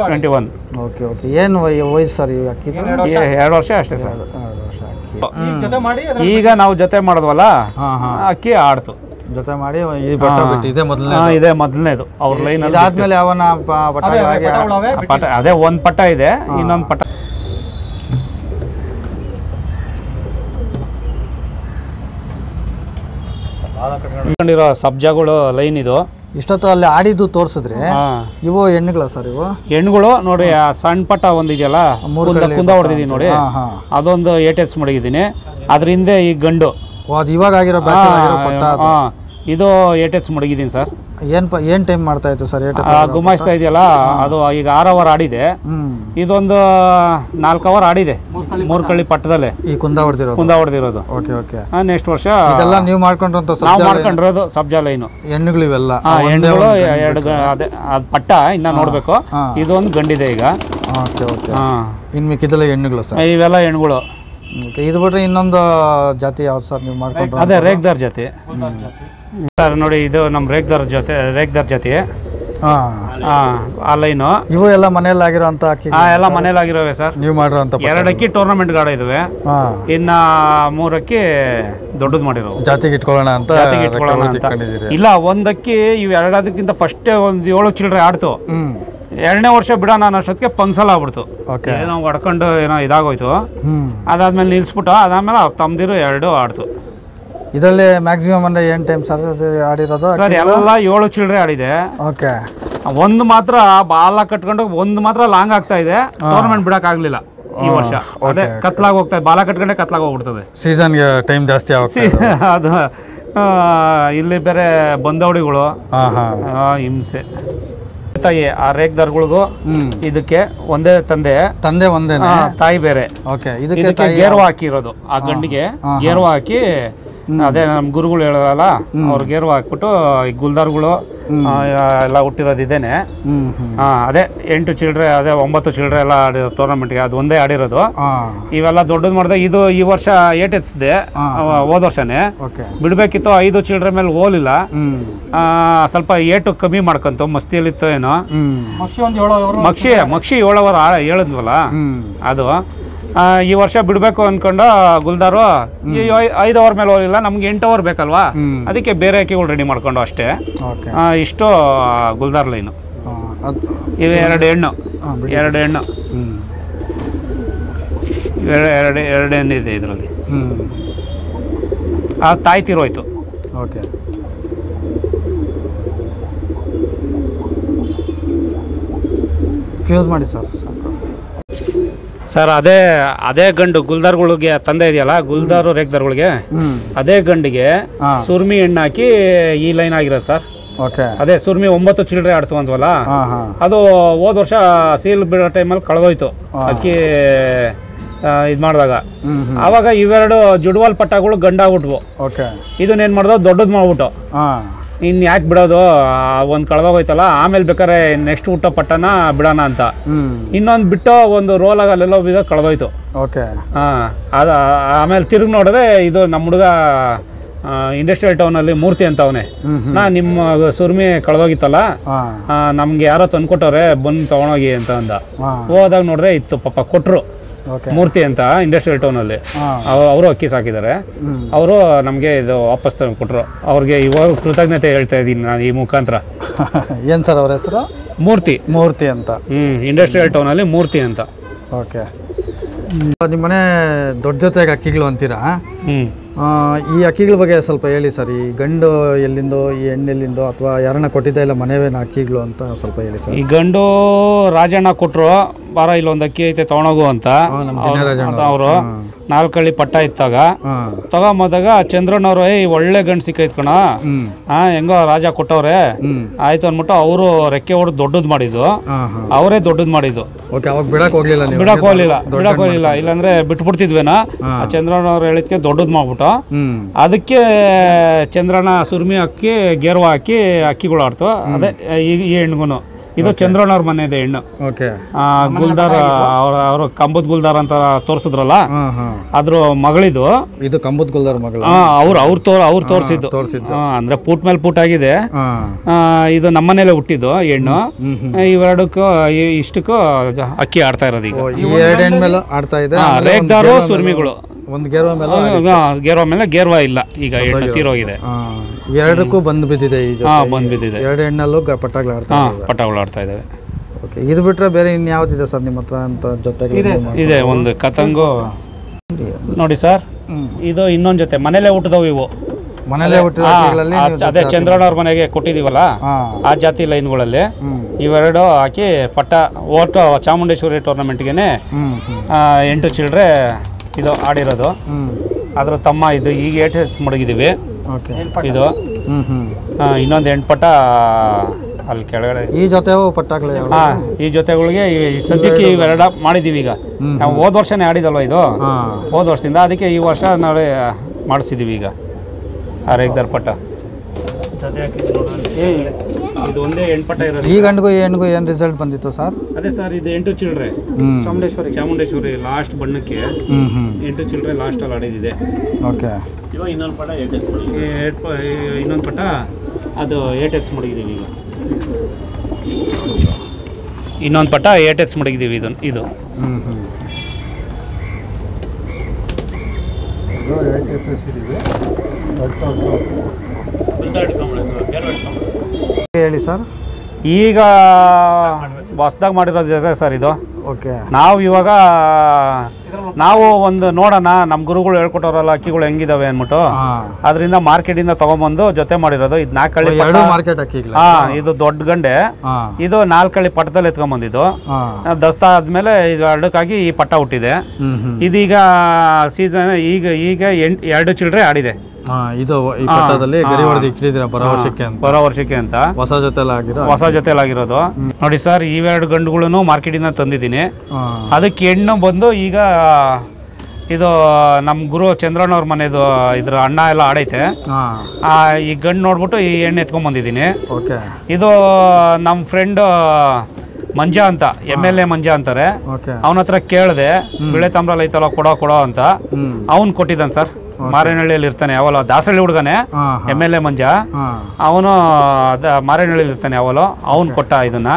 ಟ್ವೆಂಟಿ ಒನ್ ಓಕೆ ಓಕೆ ಏನು ವಯಸ್ಸು ಸರ್ ಅಕ್ಕಿ ಅಕ್ಕಿದು ಎರಡು ವರ್ಷ. ಅಷ್ಟೇ ಸರ್ ಎರಡು ವರ್ಷ ಅಕ್ಕಿ. ಈಗ ಜೊತೆ ಮಾಡಿ ಈಗ ನಾವು ಜೊತೆ ಮಾಡಿದ್ವಲ್ಲ? ಹಾಂ ಹಾಂ. ಅಕ್ಕಿ ಆಡ್ತು. ಜೊತೆ ಮಾಡಿ ಈ ಬಟ್ಟ ಬಿಟ್ಟು ಇದೇ ಮೊದಲನೇ ಹಾ, ಇದೇ. ಮೊದಲನೇದು. ಅವ್ರ ಲೈನ್ ಅದಾದ್ಮೇಲೆ ಪಟಗಳವೆ ಪಟ ಅದೇ ಒಂದ್ ಪಟ ಇದೆ ಇನ್ನೊಂದ್ ಪಟ ಇಟ್ಕೊಂಡಿರೋ ಸಬ್ಜಾಗಳು ಲೈನ್ ಇದು. ಇಷ್ಟೊತ್ತು ಅಲ್ಲಿ ಆಡಿದ್ದು ತೋರಿಸಿದ್ರೆ. ಇವು ಹೆಣ್ಣುಗಳ ಸರ್ ಇವು? ಹೆಣ್ಣುಗಳು ನೋಡಿ ಆ ಸಣ್ಣ ಪಟ್ಟ ಒಂದಿದೆಯಲ್ಲ ಕುಂದ ಹೊಡೆದಿದ್ದೀನಿ ನೋಡಿ. ಅದೊಂದು ಏಟ್ ಎಸ್ ಮಡಗಿದ್ದೀನಿ. ಅದ್ರ ಹಿಂದೆ ಈ ಗಂಡು. ಇವಾಗ ಆಗಿರೋ ಇದು ಏಟ್ ಎಸ್ ಮಡಗಿದ್ದೀನಿ ಸರ್. ಏನ್ ಪ ಏನು ಟೈಮ್ ಮಾಡ್ತಾ ಇತ್ತು ಸರ್ ಗುಮಾಯಿಸ್ತಾ ಇದೆಯಲ್ಲ ಅದು ಈಗ ಆರು ಅವರ್ ಆಡಿದೆ. ಇದೊಂದು ನಾಲ್ಕು ಅವರ್ ಆಡಿದೆ ಮೂರ್ಕಳ್ಳಿ ಪಟ್ಟದಲ್ಲೇ. ಈ ಕುಂದ ಹೊಡೆದಿರೋದು ಕುಂದ ಹೊಡೆದಿರೋದು ಓಕೆ ಓಕೆ ನೆಕ್ಸ್ಟ್ ವರ್ಷ ಇದೆಲ್ಲ ನೀವು ಮಾಡ್ಕೊಂಡ್ರಂತ ನಾವು ಮಾಡ್ಕೊಂಡಿರೋದು ಸಬ್ಜಾ ಲೈನು ಹೆಣ್ಣುಗಳು ಇವೆಲ್ಲ ಹೆಣ್ಣುಗಳು ಎರಡು ಅದೇ ಅದು ಪಟ್ಟ ಇನ್ನ ನೋಡ್ಬೇಕು. ಇದೊಂದು ಗಂಡಿದೆ ಈಗ. ಓಕೆ ಓಕೆ ಹಾ. ಇನ್ನು ಮಿಕ್ಕಿದೆಲ್ಲ ಹೆಣ್ಣುಗಳು ಸರ್ ಇವೆಲ್ಲ ಹೆಣ್ಣುಗಳು ಇದು ಬಿಟ್ರೆ ಇನ್ನೊಂದು ಜಾತಿ ಯಾವ್ದು ಸರ್ ನೀವು ಮಾಡ್ಕೊಂಡ್ರೆ ಅದೇ ರೇಗ್ದಾರ್ ಜೊತೆ. ಸರ್ ನೋಡಿ ಇದು ನಮ್ಮ ರೇಗ್ದಾರ್ ಜೊತೆ ರೇಗ್ದಾರ್ ಜೊತೆ ಆ ಲೈನು. ಇವು ಎಲ್ಲ ಮನೆಯಲ್ಲಿ ಆಗಿರೋಂಥ ಅಕ್ಕಿ ಆ ಎಲ್ಲ ಮನೇಲಾಗಿರೋವೆ ಸರ್. ನೀವು ಮಾಡಿರೋಂಥ ಎರಡು ಅಕ್ಕಿ ಟೂರ್ನಮೆಂಟ್ ಗಾಡ ಇದಾವೆ. ಇನ್ನ ಮೂರಕ್ಕಿ ದೊಡ್ಡದು ಮಾಡಿರೋ ಜಾತಿಗೆ ಇಟ್ಕೊಳ್ಳೋಣ ಅಂತ ಇಟ್ಕೊಳ್ಳೋಣ ಅಂತ. ಇಲ್ಲ ಒಂದಕ್ಕಿ ಇವು ಎರಡದಕ್ಕಿಂತ ಫಸ್ಟೇ ಒಂದ್ ಏಳು ಚಿಲ್ಲರೆ ಆಡ್ತು. ಎರಡನೇ ವರ್ಷ ಬಿಡೋಣ ಅನ್ನೋಷ್ಟೊತ್ತಿಗೆ ಪಂಕ್ಸಲ್ ಆಗ್ಬಿಡ್ತು. ಏನೋ ಹೊಡ್ಕೊಂಡು ಏನೋ ಇದಾಗೋಯ್ತು. ಅದಾದ್ಮೇಲೆ ನಿಲ್ಸ್ಬಿಟ್ಟು ಅದಾದ್ಮೇಲೆ ತಮ್ದಿರು ಎರಡು ಆಡ್ತು. ಇದರಲ್ಲಿ ಮ್ಯಾಕ್ಸಿಮಮ್ ಅಂದ್ರೆ ಏನು ಟೈಮ್ ಸರ್ ಆಡಿರೋದು? ಸರ್ ಎಲ್ಲ ಏಳು ಚಿಲ್ಡ್ರೆ ಆಡಿದೆ. ಓಕೆ ಒಂದು ಮಾತ್ರ ಬಾಲ ಕಟ್ಕೊಂಡು ಒಂದು ಮಾತ್ರ ಲಾಂಗ್ ಆಗ್ತಾ ಇದೆ. ಟೂರ್ನಮೆಂಟ್ ಬಿಡಕ್ ಆಗ್ಲಿಲ್ಲ ಈ ವರ್ಷ. ಅದೇ ಕತ್ಲಾಗ ಹೋಗ್ತಾ ಬಾಲ ಕಟ್ಕೊಂಡೆ ಕತ್ಲಾಗ ಹೋಗ್ಬಿಡ್ತದೆ. ಸೀಸನ್ಗೆ ಟೈಮ್ ಜಾಸ್ತಿ ಅದು ಇಲ್ಲಿ ಬೇರೆ ಹಾಂ ಹಿಂಸೆ. ತಾಯಿ ಆ ರೇಗ್ದಾರ್ಗಳಿಗೂ ಹ್ಞೂ ಇದಕ್ಕೆ ಒಂದೇ ತಂದೆ. ತಂದೆ ಒಂದೇ ತಾಯಿ ಬೇರೆ. ಓಕೆ ಇದಕ್ಕೆ ಇದಕ್ಕೆ ಗೇರ್ವ ಹಾಕಿರೋದು. ಆ ಗಂಡಿಗೆ ಗೇರ್ವ ಹಾಕಿ ಅದೇ ನಮ್ಮ ಗುರುಗಳು ಹೇಳೋರಲ್ಲ ಅವ್ರ ಗೇರು ಹಾಕ್ಬಿಟ್ಟು ಈ ಗುಲ್ದಾರ್ಗಳು ಎಲ್ಲ ಹುಟ್ಟಿರೋದು ಇದೇನೆ. ಹ್ಞೂ ಹ್ಞೂ ಅದೇ ಎಂಟು ಚಿಲ್ಡ್ರೆ ಅದೇ ಒಂಬತ್ತು ಚಿಲ್ಡ್ರೆ ಎಲ್ಲ ಆಡಿರೋ ಟೂರ್ನಮೆಂಟ್ಗೆ ಅದು ಒಂದೇ ಆಡಿರೋದು. ಇವೆಲ್ಲ ದೊಡ್ಡದು ಮಾಡಿದೆ ಇದು ಈ ವರ್ಷ ಏಟ್ ಎತ್ಸಿದೆ ಹೋದ ವರ್ಷನೇ. ಓಕೆ. ಬಿಡಬೇಕಿತ್ತು ಐದು ಚಿಲ್ಡ್ರೆ ಮೇಲೆ ಹೋಲಿಲ್ಲ ಸ್ವಲ್ಪ ಏಟು ಕಮ್ಮಿ ಮಾಡ್ಕೊಂತು ಮಸ್ತಿಯಲ್ಲಿತ್ತು ಏನೋ. ಮಕ್ಷಿ ಒಂದು ಏಳು ಅವರ್ ಮಕ್ಷಿ ಮಕ್ಷಿ ಏಳವರ ಹೇಳಿದ್ವಲ್ಲ ಅದು. ಈ ವರ್ಷ ಬಿಡಬೇಕು ಅನ್ಕೊಂಡು ಗುಲ್ದಾರು ಐದ್ ಅವರ್ ಮೇಲೆ ಹೋಗಿಲ್ಲ ನಮ್ಗೆ ಎಂಟು ಅವರ್ ಬೇಕಲ್ವಾ? ಅದಕ್ಕೆ ಬೇರೆ ಅಕ್ಕಿಗಳು ರೆಡಿ ಮಾಡ್ಕೊಂಡು ಅಷ್ಟೇ. ಇಷ್ಟು ಗುಲ್ದಾರ್ ಲೈನು ಇವೆ ಎರಡು ಹೆಣ್ಣು. ಎರಡು ಹೆಣ್ಣು. ಎರಡು ಎರಡು ಹೆಣ್ಣು ಇದೆ ಇದರಲ್ಲಿ. ಆ ತಾಯಿ ತೀರೋಯ್ತು ಓಕೆ ಫ್ಯೂಸ್ ಮಾಡಿ ಸರ್. ಸರ್ ಅದೇ ಅದೇ ಗಂಡು ಗುಲ್ದಾರ್ಗಳಿಗೆ ತಂದೆ ಇದೆಯಲ್ಲ ಗುಲ್ದಾರು ರೇಗ್ದಾರ್ಗಳಿಗೆ. ಹ್ಞೂ ಅದೇ ಗಂಡಿಗೆ ಸುರ್ಮಿ ಹೆಣ್ಣು ಹಾಕಿ ಈ ಲೈನ್ ಆಗಿರೋದು ಸರ್. ಅದೇ ಸುರ್ಮಿ ಒಂಬತ್ತು ಚಿಲ್ಡ್ರೆ ಆಡ್ತು ಅಂದ್ವಲ್ಲ? ಅದು ಹೋದ ವರ್ಷ ಸೀಲ್ ಬಿಡೋ ಟೈಮಲ್ಲಿ ಕಳೆದೋಯ್ತು. ಅಕ್ಕಿ ಇದು ಮಾಡಿದಾಗ. ಅವಾಗ ಆವಾಗ ಇವೆರಡು ಜುಡುವಲ್ ಪಟ್ಟಗಳು ಗಂಡಾಗ್ಬಿಟ್ವು. ಇದನ್ನೇನು ಮಾಡ್ದೋ ದೊಡ್ಡದು ಮಾಡ್ಬಿಟ್ಟು. ಇನ್ನು ಯಾಕೆ ಬಿಡೋದು? ಒಂದು ಕಳೆದೋಗೋಯ್ತಲ್ಲ ಆಮೇಲೆ ಬೇಕಾದ್ರೆ ನೆಕ್ಸ್ಟ್ ಹುಟ್ಟೋ ಪಟ್ಟಣ ಬಿಡೋಣ ಅಂತ. ಇನ್ನೊಂದು ಬಿಟ್ಟು ಒಂದು ರೋಲಾಗ ಅಲ್ಲೆಲ್ಲೋ ಬಿದ್ದೋ ಕಳೆದೋಯ್ತು. ಓಕೆ. ಹಾಂ ಅದು ಆಮೇಲೆ ತಿರುಗಿ ನೋಡಿದ್ರೆ ಇದು ನಮ್ಮ ಹುಡುಗ ಇಂಡಸ್ಟ್ರಿಯಲ್ ಟೌನಲ್ಲಿ ಮೂರ್ತಿ ಅಂತ ಅವನೇ. ನಾ ನಿಮ್ಮ ಸುರ್ಮಿ ಕಳೆದೋಗಿತ್ತಲ್ಲ? ನಮ್ಗೆ ಯಾರೋ ತಂದ್ಕೊಟ್ಟವ್ರೆ ಬಂದು ತಗೊಂಡೋಗಿ ಅಂತ ಅಂದ. ಹೋದಾಗ ನೋಡಿದ್ರೆ ಇತ್ತು ಪಾಪ ಕೊಟ್ಟರು ಮೂರ್ತಿ ಅಂತ ಇಂಡಸ್ಟ್ರಿಯಲ್ ಟೌನಲ್ಲಿ ಅವರು ಅಕ್ಕಿ ಸಾಕಿದ್ದಾರೆ ಅವರು ನಮಗೆ ಇದು ವಾಪಸ್ ತಂದು ಕೊಟ್ಟರು ಅವ್ರಿಗೆ ಇವಾಗ ಕೃತಜ್ಞತೆ ಹೇಳ್ತಾ ಇದ್ದೀನಿ ನಾನು ಈ ಮುಖಾಂತರ. ಏನು ಸರ್ ಅವ್ರ ಹೆಸರು? ಮೂರ್ತಿ. ಮೂರ್ತಿ ಅಂತ. ಹ್ಞೂ ಇಂಡಸ್ಟ್ರಿಯಲ್ ಟೌನಲ್ಲಿ ಮೂರ್ತಿ ಅಂತ. ಓಕೆ ನಿಮ್ಮ ಮನೆ ದೊಡ್ಡ ಜೊತೆಗೆ ಅಕ್ಕಿಗಳು ಅಂತೀರಾ? ಈ ಅಕ್ಕಿಗಳ ಬಗ್ಗೆ ಸ್ವಲ್ಪ ಹೇಳಿ ಸರ್. ಈ ಗಂಡು ಎಲ್ಲಿಂದೋ ಈ ಹೆಣ್ಣೆಲ್ಲಿಂದೋ ಅಥವಾ ಯಾರನ್ನ ಕೊಟ್ಟಿದ್ದ ಇಲ್ಲ ಮನೆವೇನ ಅಕ್ಕಿಗಳು ಅಂತ ಸ್ವಲ್ಪ ಹೇಳಿ ಸರ್. ಈ ಗಂಡು ರಾಜಣ್ಣ ಕೊಟ್ಟರು ಬಾರ ಇಲ್ಲೊಂದು ಅಕ್ಕಿ ಐತೆ ತಗೊಂಡೋಗು ಅಂತ. ಅವ್ರು ನಾಲ್ಕಳ್ಳಿ ಪಟ್ಟ ಇತ್ತಾಗ. ತಗೊಂಬೋದಾಗ ಚಂದ್ರನವ್ರು ಏಯ್ ಒಳ್ಳೆ ಗಂಡು ಸಿಕ್ಕೈತ್ ಕಣ. ಹಾ ಹೆಂಗೋ ರಾಜ ಕೊಟ್ಟವ್ರೆ. ಆಯ್ತು ಅಂದ್ಬಿಟ್ಟು ಅವರು ರೆಕ್ಕೆ ಹೊಡೆದು ದೊಡ್ಡದು ಮಾಡಿದ್ದು. ಅವರೇ ದೊಡ್ಡದು ಮಾಡಿದ್ದು. ಬಿಡಕ್ಕೆ ಹೋಗ್ಲಿಲ್ಲ ಬಿಡಕ್ ಹೋಗ್ಲಿಲ್ಲ ಬಿಡಕ್ ಹೋಗ್ಲಿಲ್ಲ. ಇಲ್ಲಾಂದ್ರೆ ಬಿಟ್ಬಿಡ್ತಿದ್ವೇನ. ಚಂದ್ರನವ್ರು ಹೇಳಿದ್ಕೆ ದೊಡ್ಡದು ಮಾಡ್ಬಿಟ್ಟು. ಅದಕ್ಕೆ ಚಂದ್ರನ ಸುರ್ಮಿ ಅಕ್ಕಿ ಗೇರ್ವ ಹಾಕಿ ಅಕ್ಕಿಗಳು ಆಡ್ತು. ಅದೇ ಈ ಈ ಹೆಣ್ಗುನು. ಇದು ಚಂದ್ರನವ್ರ ಮನೆಇದೆ ಹೆಣ್ಣು. ಓಕೆ ಆ, ಗುಲ್ದಾರ್ ಅವ್ರ ಅವರು ಕಂಬದ್ ಗುಲ್ದಾರ್ ಅಂತ ತೋರಿಸಿದ್ರಲ್ಲ? ಅದ್ರ ಮಗಳಿದು. ಇದು ಕಂಬದ್ ಗುಲ್ದಾರ್ ಮಗಳು. ಅವ್ರ ಅವ್ರು ಅವ್ರು ತೋರ್ ಅವ್ರು ತೋರಿಸಿದ್ದು. ಅಂದ್ರೆ ಪುಟ್ ಮೇಲೆ ಪುಟ್ ಆಗಿದೆ. ಇದು ನಮ್ಮನೇಲೆ ಹುಟ್ಟಿದ್ದು ಹೆಣ್ಣು. ಇವೆರಡಕ್ಕೂ ಇಷ್ಟಕ್ಕೂ ಅಕ್ಕಿ ಆಡ್ತಾ ಇರೋದು ಈಗ. ಆಡ್ತಾ ಇದೆ? ರೇಗ್ದಾರು ಸುರ್ಮಿಗಳು ಒಂದು ಗೇರ್ವ ಮೇಲೆ ಗೇರ್ವ ಮೇಲೆ ಗೇರ್ವ ಇಲ್ಲ. ಈಗ ಹೆಣ್ಣು ತೀರೋಗಿದೆ. ಎರಡಕ್ಕೂ ಬಂದು ಬಿದ್ದಿದೆ ಈಗ ಹಾ ಜೊತೆ ಬಂದ್ ಬಿದ್ದಿದೆ. ಎರಡು ಹೆಣ್ಣಲ್ಲೂ ಪಟ್ಟಾಗ್ಲು ಆಡ್ತಾ ಹಾ ಇದ್ದಾವೆ ಪಟಗಳು ಆಡ್ತಾ ಇದಾವೆ. ಓಕೆ ಇದು ಬಿಟ್ರೆ ಬೇರೆ ಇನ್ಯಾವ್ದಿದೆ ಸರ್ ನಿಮ್ಮ ಹತ್ರ ಅಂತ ಜೊತೆಗೆ ಇದೆ ಒಂದು ಕತಂಗು ನೋಡಿ ಸರ್ ಇದು ಇನ್ನೊಂದು ಜೊತೆ ಮನೇಲೆ ಹುಟ್ಟಿದವು ಇವು. ಮನೇಲೆ ಅದೇ ಚಂದ್ರಣ್ಣ ಅವ್ರ ಮನೆಗೆ ಕೊಟ್ಟಿದೀವಲ್ಲ ಆ ಜಾತಿ ಲೈನ್ಗಳಲ್ಲಿ. ಇವೆರಡು ಹಾಕಿ ಪಟ್ಟ ಓಟು ಚಾಮುಂಡೇಶ್ವರಿ ಟೂರ್ನಮೆಂಟ್ಗೆ ಹ್ಞೂ ಹ್ಞೂ ಎಂಟು ಚಿಲ್ಡ್ರೆ ಇದು ಆಡಿರೋದು. ಅದ್ರ ತಮ್ಮ ಇದು ಈಗ ಏಟ್ ಮಡಗಿದೀವಿ. ಓಕೆ. ಇದು? ಹ್ಞೂ ಹ್ಞೂ ಇನ್ನೊಂದು ಎಂಟು ಪಟ್ಟ ಅಲ್ಲಿ ಕೆಳಗಡೆ. ಈ ಜೊತೆ ಪಟ್ಟಾಗ್ಲು ಹಾ ಈ ಜೊತೆಗಳಿಗೆ ಈ ಸದ್ಯಕ್ಕೆ ಇವೆರಡ ಮಾಡಿದ್ದೀವಿ ಈಗ. ನಾವು ಹೋದ ವರ್ಷನೇ ಆಡಿದಲ್ವ ಇದು? ಹಾಂ. ಹೋದ ವರ್ಷದಿಂದ ಅದಕ್ಕೆ ಈ ವರ್ಷ ನಾಳೆ ಮಾಡಿಸಿದ್ದೀವಿ ಈಗ. ಆ ರೇಗ್ದಾರ್ ಪಟ್ಟ. ಏ, ಇದು ಒಂದೇ ಎಂಟು ಪಟ್ಟ ಇರೋದು. ಈ ಗಂಡಿಗೂ ಈ ಹೆಣ್ಣಿಗೂ ಏನು ರಿಸಲ್ಟ್ ಬಂದಿತ್ತು ಸರ್? ಅದೇ ಸರ್ ಇದು ಎಂಟು ಚಿಲ್ಡ್ರೆ. ಹ್ಞೂ ಚಾಮುಂಡೇಶ್ವರಿ. ಚಾಮುಂಡೇಶ್ವರಿ ಲಾಸ್ಟ್ ಬಣ್ಣಕ್ಕೆ ಹ್ಞೂ ಹ್ಞೂ ಎಂಟು ಚಿಲ್ಡ್ರೆ ಲಾಸ್ಟಲ್ಲಿ ಆಡಿದಿದೆ. ಓಕೆ. ಇವಾಗ ಇನ್ನೊಂದು ಪಟ ಏಟ್ ಎಕ್ಸ್ ಇನ್ನೊಂದು ಪಟ ಅದು ಏಟ್ ಎಕ್ಸ್ ಮಡಗಿದ್ದೀವಿ ಈಗ. ಇನ್ನೊಂದು ಪಟ ಏಟ್ ಎಕ್ಸ್ ಮಡಗಿದ್ದೀವಿ ಇದು. ಇದು ಹ್ಞೂ ಹ್ಞೂ ಹೇಳಿ ಸರ್. ಈಗ ಹೊಸ್ದಾಗಿ ಮಾಡಿರೋ ಜೊತೆ ಸರ್ ಇದು. ಓಕೆ. ನಾವು ಇವಾಗ ನಾವು ಒಂದು ನೋಡೋಣ ನಮ್ಮ ಗುರುಗಳು ಹೇಳ್ಕೊಟ್ಟವ್ರಲ್ಲ ಅಕ್ಕಿಗಳು ಹೆಂಗಿದಾವೆ ಅಂದ್ಬಿಟ್ಟು. ಅದರಿಂದ ಮಾರ್ಕೆಟಿಂದ ತೊಗೊಂಬಂದು ಜೊತೆ ಮಾಡಿರೋದು. ಇದು ನಾಲ್ಕು ಹಳ್ಳಿ ಎರಡು ಮಾರ್ಕೆಟ್ ಅಕ್ಕಿಗ್ಲ ಹಾ ಇದು ದೊಡ್ಡ ಗಂಡೆ. ಇದು ನಾಲ್ಕಳ್ಳಿ ಪಟ್ಟದಲ್ಲಿ ಎತ್ಕೊಂಬಂದಿದ್ದು ದಸ್ತ ಆದ್ಮೇಲೆ ಇದು ಎರಡಕ್ಕಾಗಿ ಈ ಪಟ್ಟ ಹುಟ್ಟಿದೆ. ಇದೀಗ ಸೀಸನ್ ಈಗ ಈಗ ಎಂಟು ಎರಡು ಚಿಲ್ಡ್ರೆ ಆಡಿದೆ. ಇದು ಈ ಪಟ್ಟದಲ್ಲಿ ಗರಿ ಹೊಡೆದು ಇಟ್ಟಿದ್ದೀರಾ ಬರೋ ವರ್ಷಕ್ಕೆ ಅಂತ? ಬರೋ ವರ್ಷಕ್ಕೆ ಅಂತ. ಹೊಸ ಜೊತೆಲಾಗಿರೋ ಹೊಸ ಜೊತೆಲಾಗಿರೋದು. ನೋಡಿ ಸರ್ ಇವೆರಡು ಗಂಡುಗಳನ್ನು ಮಾರ್ಕೆಟಿಂದ ತಂದಿದ್ದೀನಿ. ಅದಕ್ಕೆ ಹೆಣ್ಣು ಬಂದು ಈಗ ಇದು ನಮ್ಮ ಗುರು ಚಂದ್ರಣ್ಣವ್ರ ಮನೆದು ಇದ್ರ ಅಣ್ಣ ಎಲ್ಲ ಆಡೈತೆ. ಆ, ಈ ಗಂಡು ನೋಡ್ಬಿಟ್ಟು ಈ ಹೆಣ್ಣು ಎತ್ಕೊಂಡ್ಬಂದಿದ್ದೀನಿ ಓಕೆ. ಇದು ನಮ್ಮ ಫ್ರೆಂಡ್ ಮಂಜ ಅಂತ ಎಂ ಎಲ್ ಎ ಮಂಜಾ ಅಂತಾರೆ. ಅವನ ಹತ್ರ ಕೇಳಿದೆ ಬಿಳೆ ತಾಮ್ರಲ್ಲಿ ಐತಲ್ಲ ಕೊಡೋ ಕೊಡೋ ಅಂತ. ಅವನು ಕೊಟ್ಟಿದ್ದಾನೆ ಸರ್. ಮಾರೇನಹಳ್ಳಿಯಲ್ಲಿ ಇರ್ತಾನೆ ಯಾವಲ್ಲ ದಾಸಹಳ್ಳಿ ಹುಡುಗನೇ ಎಂ ಎಲ್ ಎ ಮಂಜ. ಅವನು ಮಾರೇನಹಳ್ಳಿಯಲ್ಲಿ ಇರ್ತಾನೆ ಯಾವಲೋ ಅವನು ಕೊಟ್ಟ ಇದನ್ನ.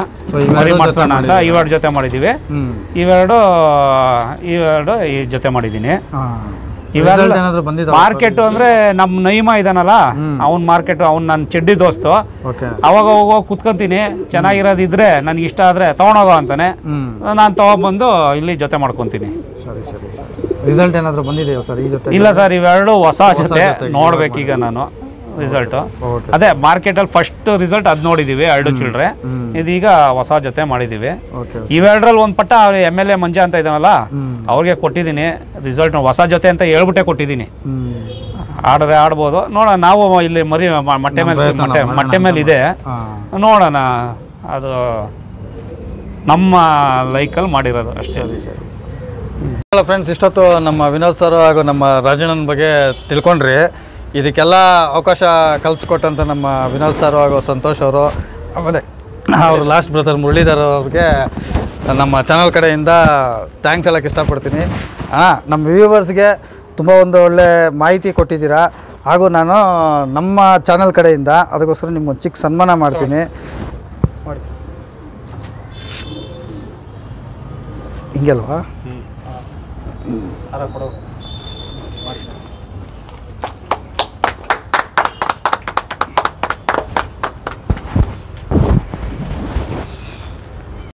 ಮರಿ ಮಾಡ್ಸೋಣ ಅಂತ? ಇವೆರಡು ಜೊತೆ ಮಾಡಿದ್ದೀವಿ. ಇವೆರಡು ಇವೆರಡು ಈ ಜೊತೆ ಮಾಡಿದ್ದೀನಿ. ಮಾರ್ಕೆಟ್ ಅಂದ್ರೆ ನಮ್ಮ ನೈಮ ಇದಾನಲ್ಲ ಅವ್ನ ಮಾರ್ಕೆಟ್ ಅವ್ನು ನನ್ನ ಚೆಡ್ಡಿ ದೋಸ್ತು. ಅವಾಗ ಹೋಗೋ ಕುತ್ಕೊಂತೀನಿ ಚೆನ್ನಾಗಿರೋದಿದ್ರೆ ನನಗೆ ಇಷ್ಟ ಆದ್ರೆ ತಗೊಂಡೋಗೋ ಅಂತಾನೆ. ನಾನು ತಗೊಂಡ್ಬಂದು ಇಲ್ಲಿ ಜೊತೆ ಮಾಡ್ಕೊಂತೀನಿ. ಸರಿ ಸರಿ ಸರಿ. ರಿಸಲ್ಟ್ ಏನಾದರೂ ಬಂದಿದೆಯಾ ಸರ್ ಈ ಜೊತೆ ಇಲ್ಲ ಸರ್ ಇವೆರಡು ಹೊಸ ಜೊತೆ ನೋಡ್ಬೇಕೀಗ ನಾನು ರಿಸಲ್ಟ್ ಅದೇ ಮಾರ್ಕೆಟಲ್ಲಿ ಫಸ್ಟ್ ರಿಸಲ್ಟ್ ಅದು ನೋಡಿದೀವಿ ಎರಡು ಚಿಲ್ಡ್ರೆ ಇದೀಗ ಹೊಸ ಜೊತೆ ಮಾಡಿದ್ದೀವಿ ಇವೆರಡ್ರಲ್ಲಿ ಒಂದ್ ಪಟ್ಟ ಎಂ ಎಲ್ ಎ ಮಂಜ ಅಂತ ಇದ್ದಾವಲ್ಲ ಅವ್ರಿಗೆ ಕೊಟ್ಟಿದ್ದೀನಿ ರಿಸಲ್ಟ್ ಹೊಸ ಜೊತೆ ಅಂತ ಹೇಳ್ಬಿಟ್ಟೆ ಕೊಟ್ಟಿದ್ದೀನಿ. ಆಡ್ರೆ ಆಡಿದ್ರೆ ಆಡ್ಬೋದು. ನೋಡೋಣ ನಾವು ಇಲ್ಲಿ ಮರಿ ಮೊಟ್ಟೆ ಮೇಲೆ ಮೊಟ್ಟೆ ಮೊಟ್ಟೆ ಮೇಲೆ ಇದೆ. ನೋಡೋಣ ಅದು ನಮ್ಮ ಲೈಕಲ್ಲಿ ಮಾಡಿರೋದು ಅಷ್ಟೇ. ಸರಿ ಸರಿ. ಸರಿ ಫ್ರೆಂಡ್ಸ್ ಇಷ್ಟೊತ್ತು ನಮ್ಮ ವಿನೋದ್ ಸರ್ ಹಾಗೂ ನಮ್ಮ ರಾಜಣ್ಣನ ಬಗ್ಗೆ ತಿಳ್ಕೊಂಡ್ರಿ. ಇದಕ್ಕೆಲ್ಲ ಅವಕಾಶ ಕಲ್ಪಿಸ್ಕೊಟ್ಟಂಥ ನಮ್ಮ ವಿನೋದ್ ಸರ್ ಹಾಗೂ ಸಂತೋಷ್ ಅವರು ಆಮೇಲೆ ಅವರು ಲಾಸ್ಟ್ ಬ್ರದರ್ ಮುರಳೀಧರ್ ಅವ್ರಿಗೆ ನಮ್ಮ ಚಾನಲ್ ಕಡೆಯಿಂದ ಥ್ಯಾಂಕ್ಸ್ ಹೇಳೋಕ್ಕೆ ಇಷ್ಟಪಡ್ತೀನಿ. ಹಾಂ ನಮ್ಮ ವ್ಯೂವರ್ಸ್ಗೆ ತುಂಬ ಒಂದು ಒಳ್ಳೆ ಮಾಹಿತಿ ಕೊಟ್ಟಿದ್ದೀರಾ. ಹಾಗೂ ನಾನು ನಮ್ಮ ಚಾನಲ್ ಕಡೆಯಿಂದ ಅದಕ್ಕೋಸ್ಕರ ನಿಮ್ಮ ಚಿಕ್ಕ ಸನ್ಮಾನ ಮಾಡ್ತೀನಿ. ಮಾಡಿ ಹಿಂಗೆ ಅಲ್ವಾ ಹಾರ ಕೊಡು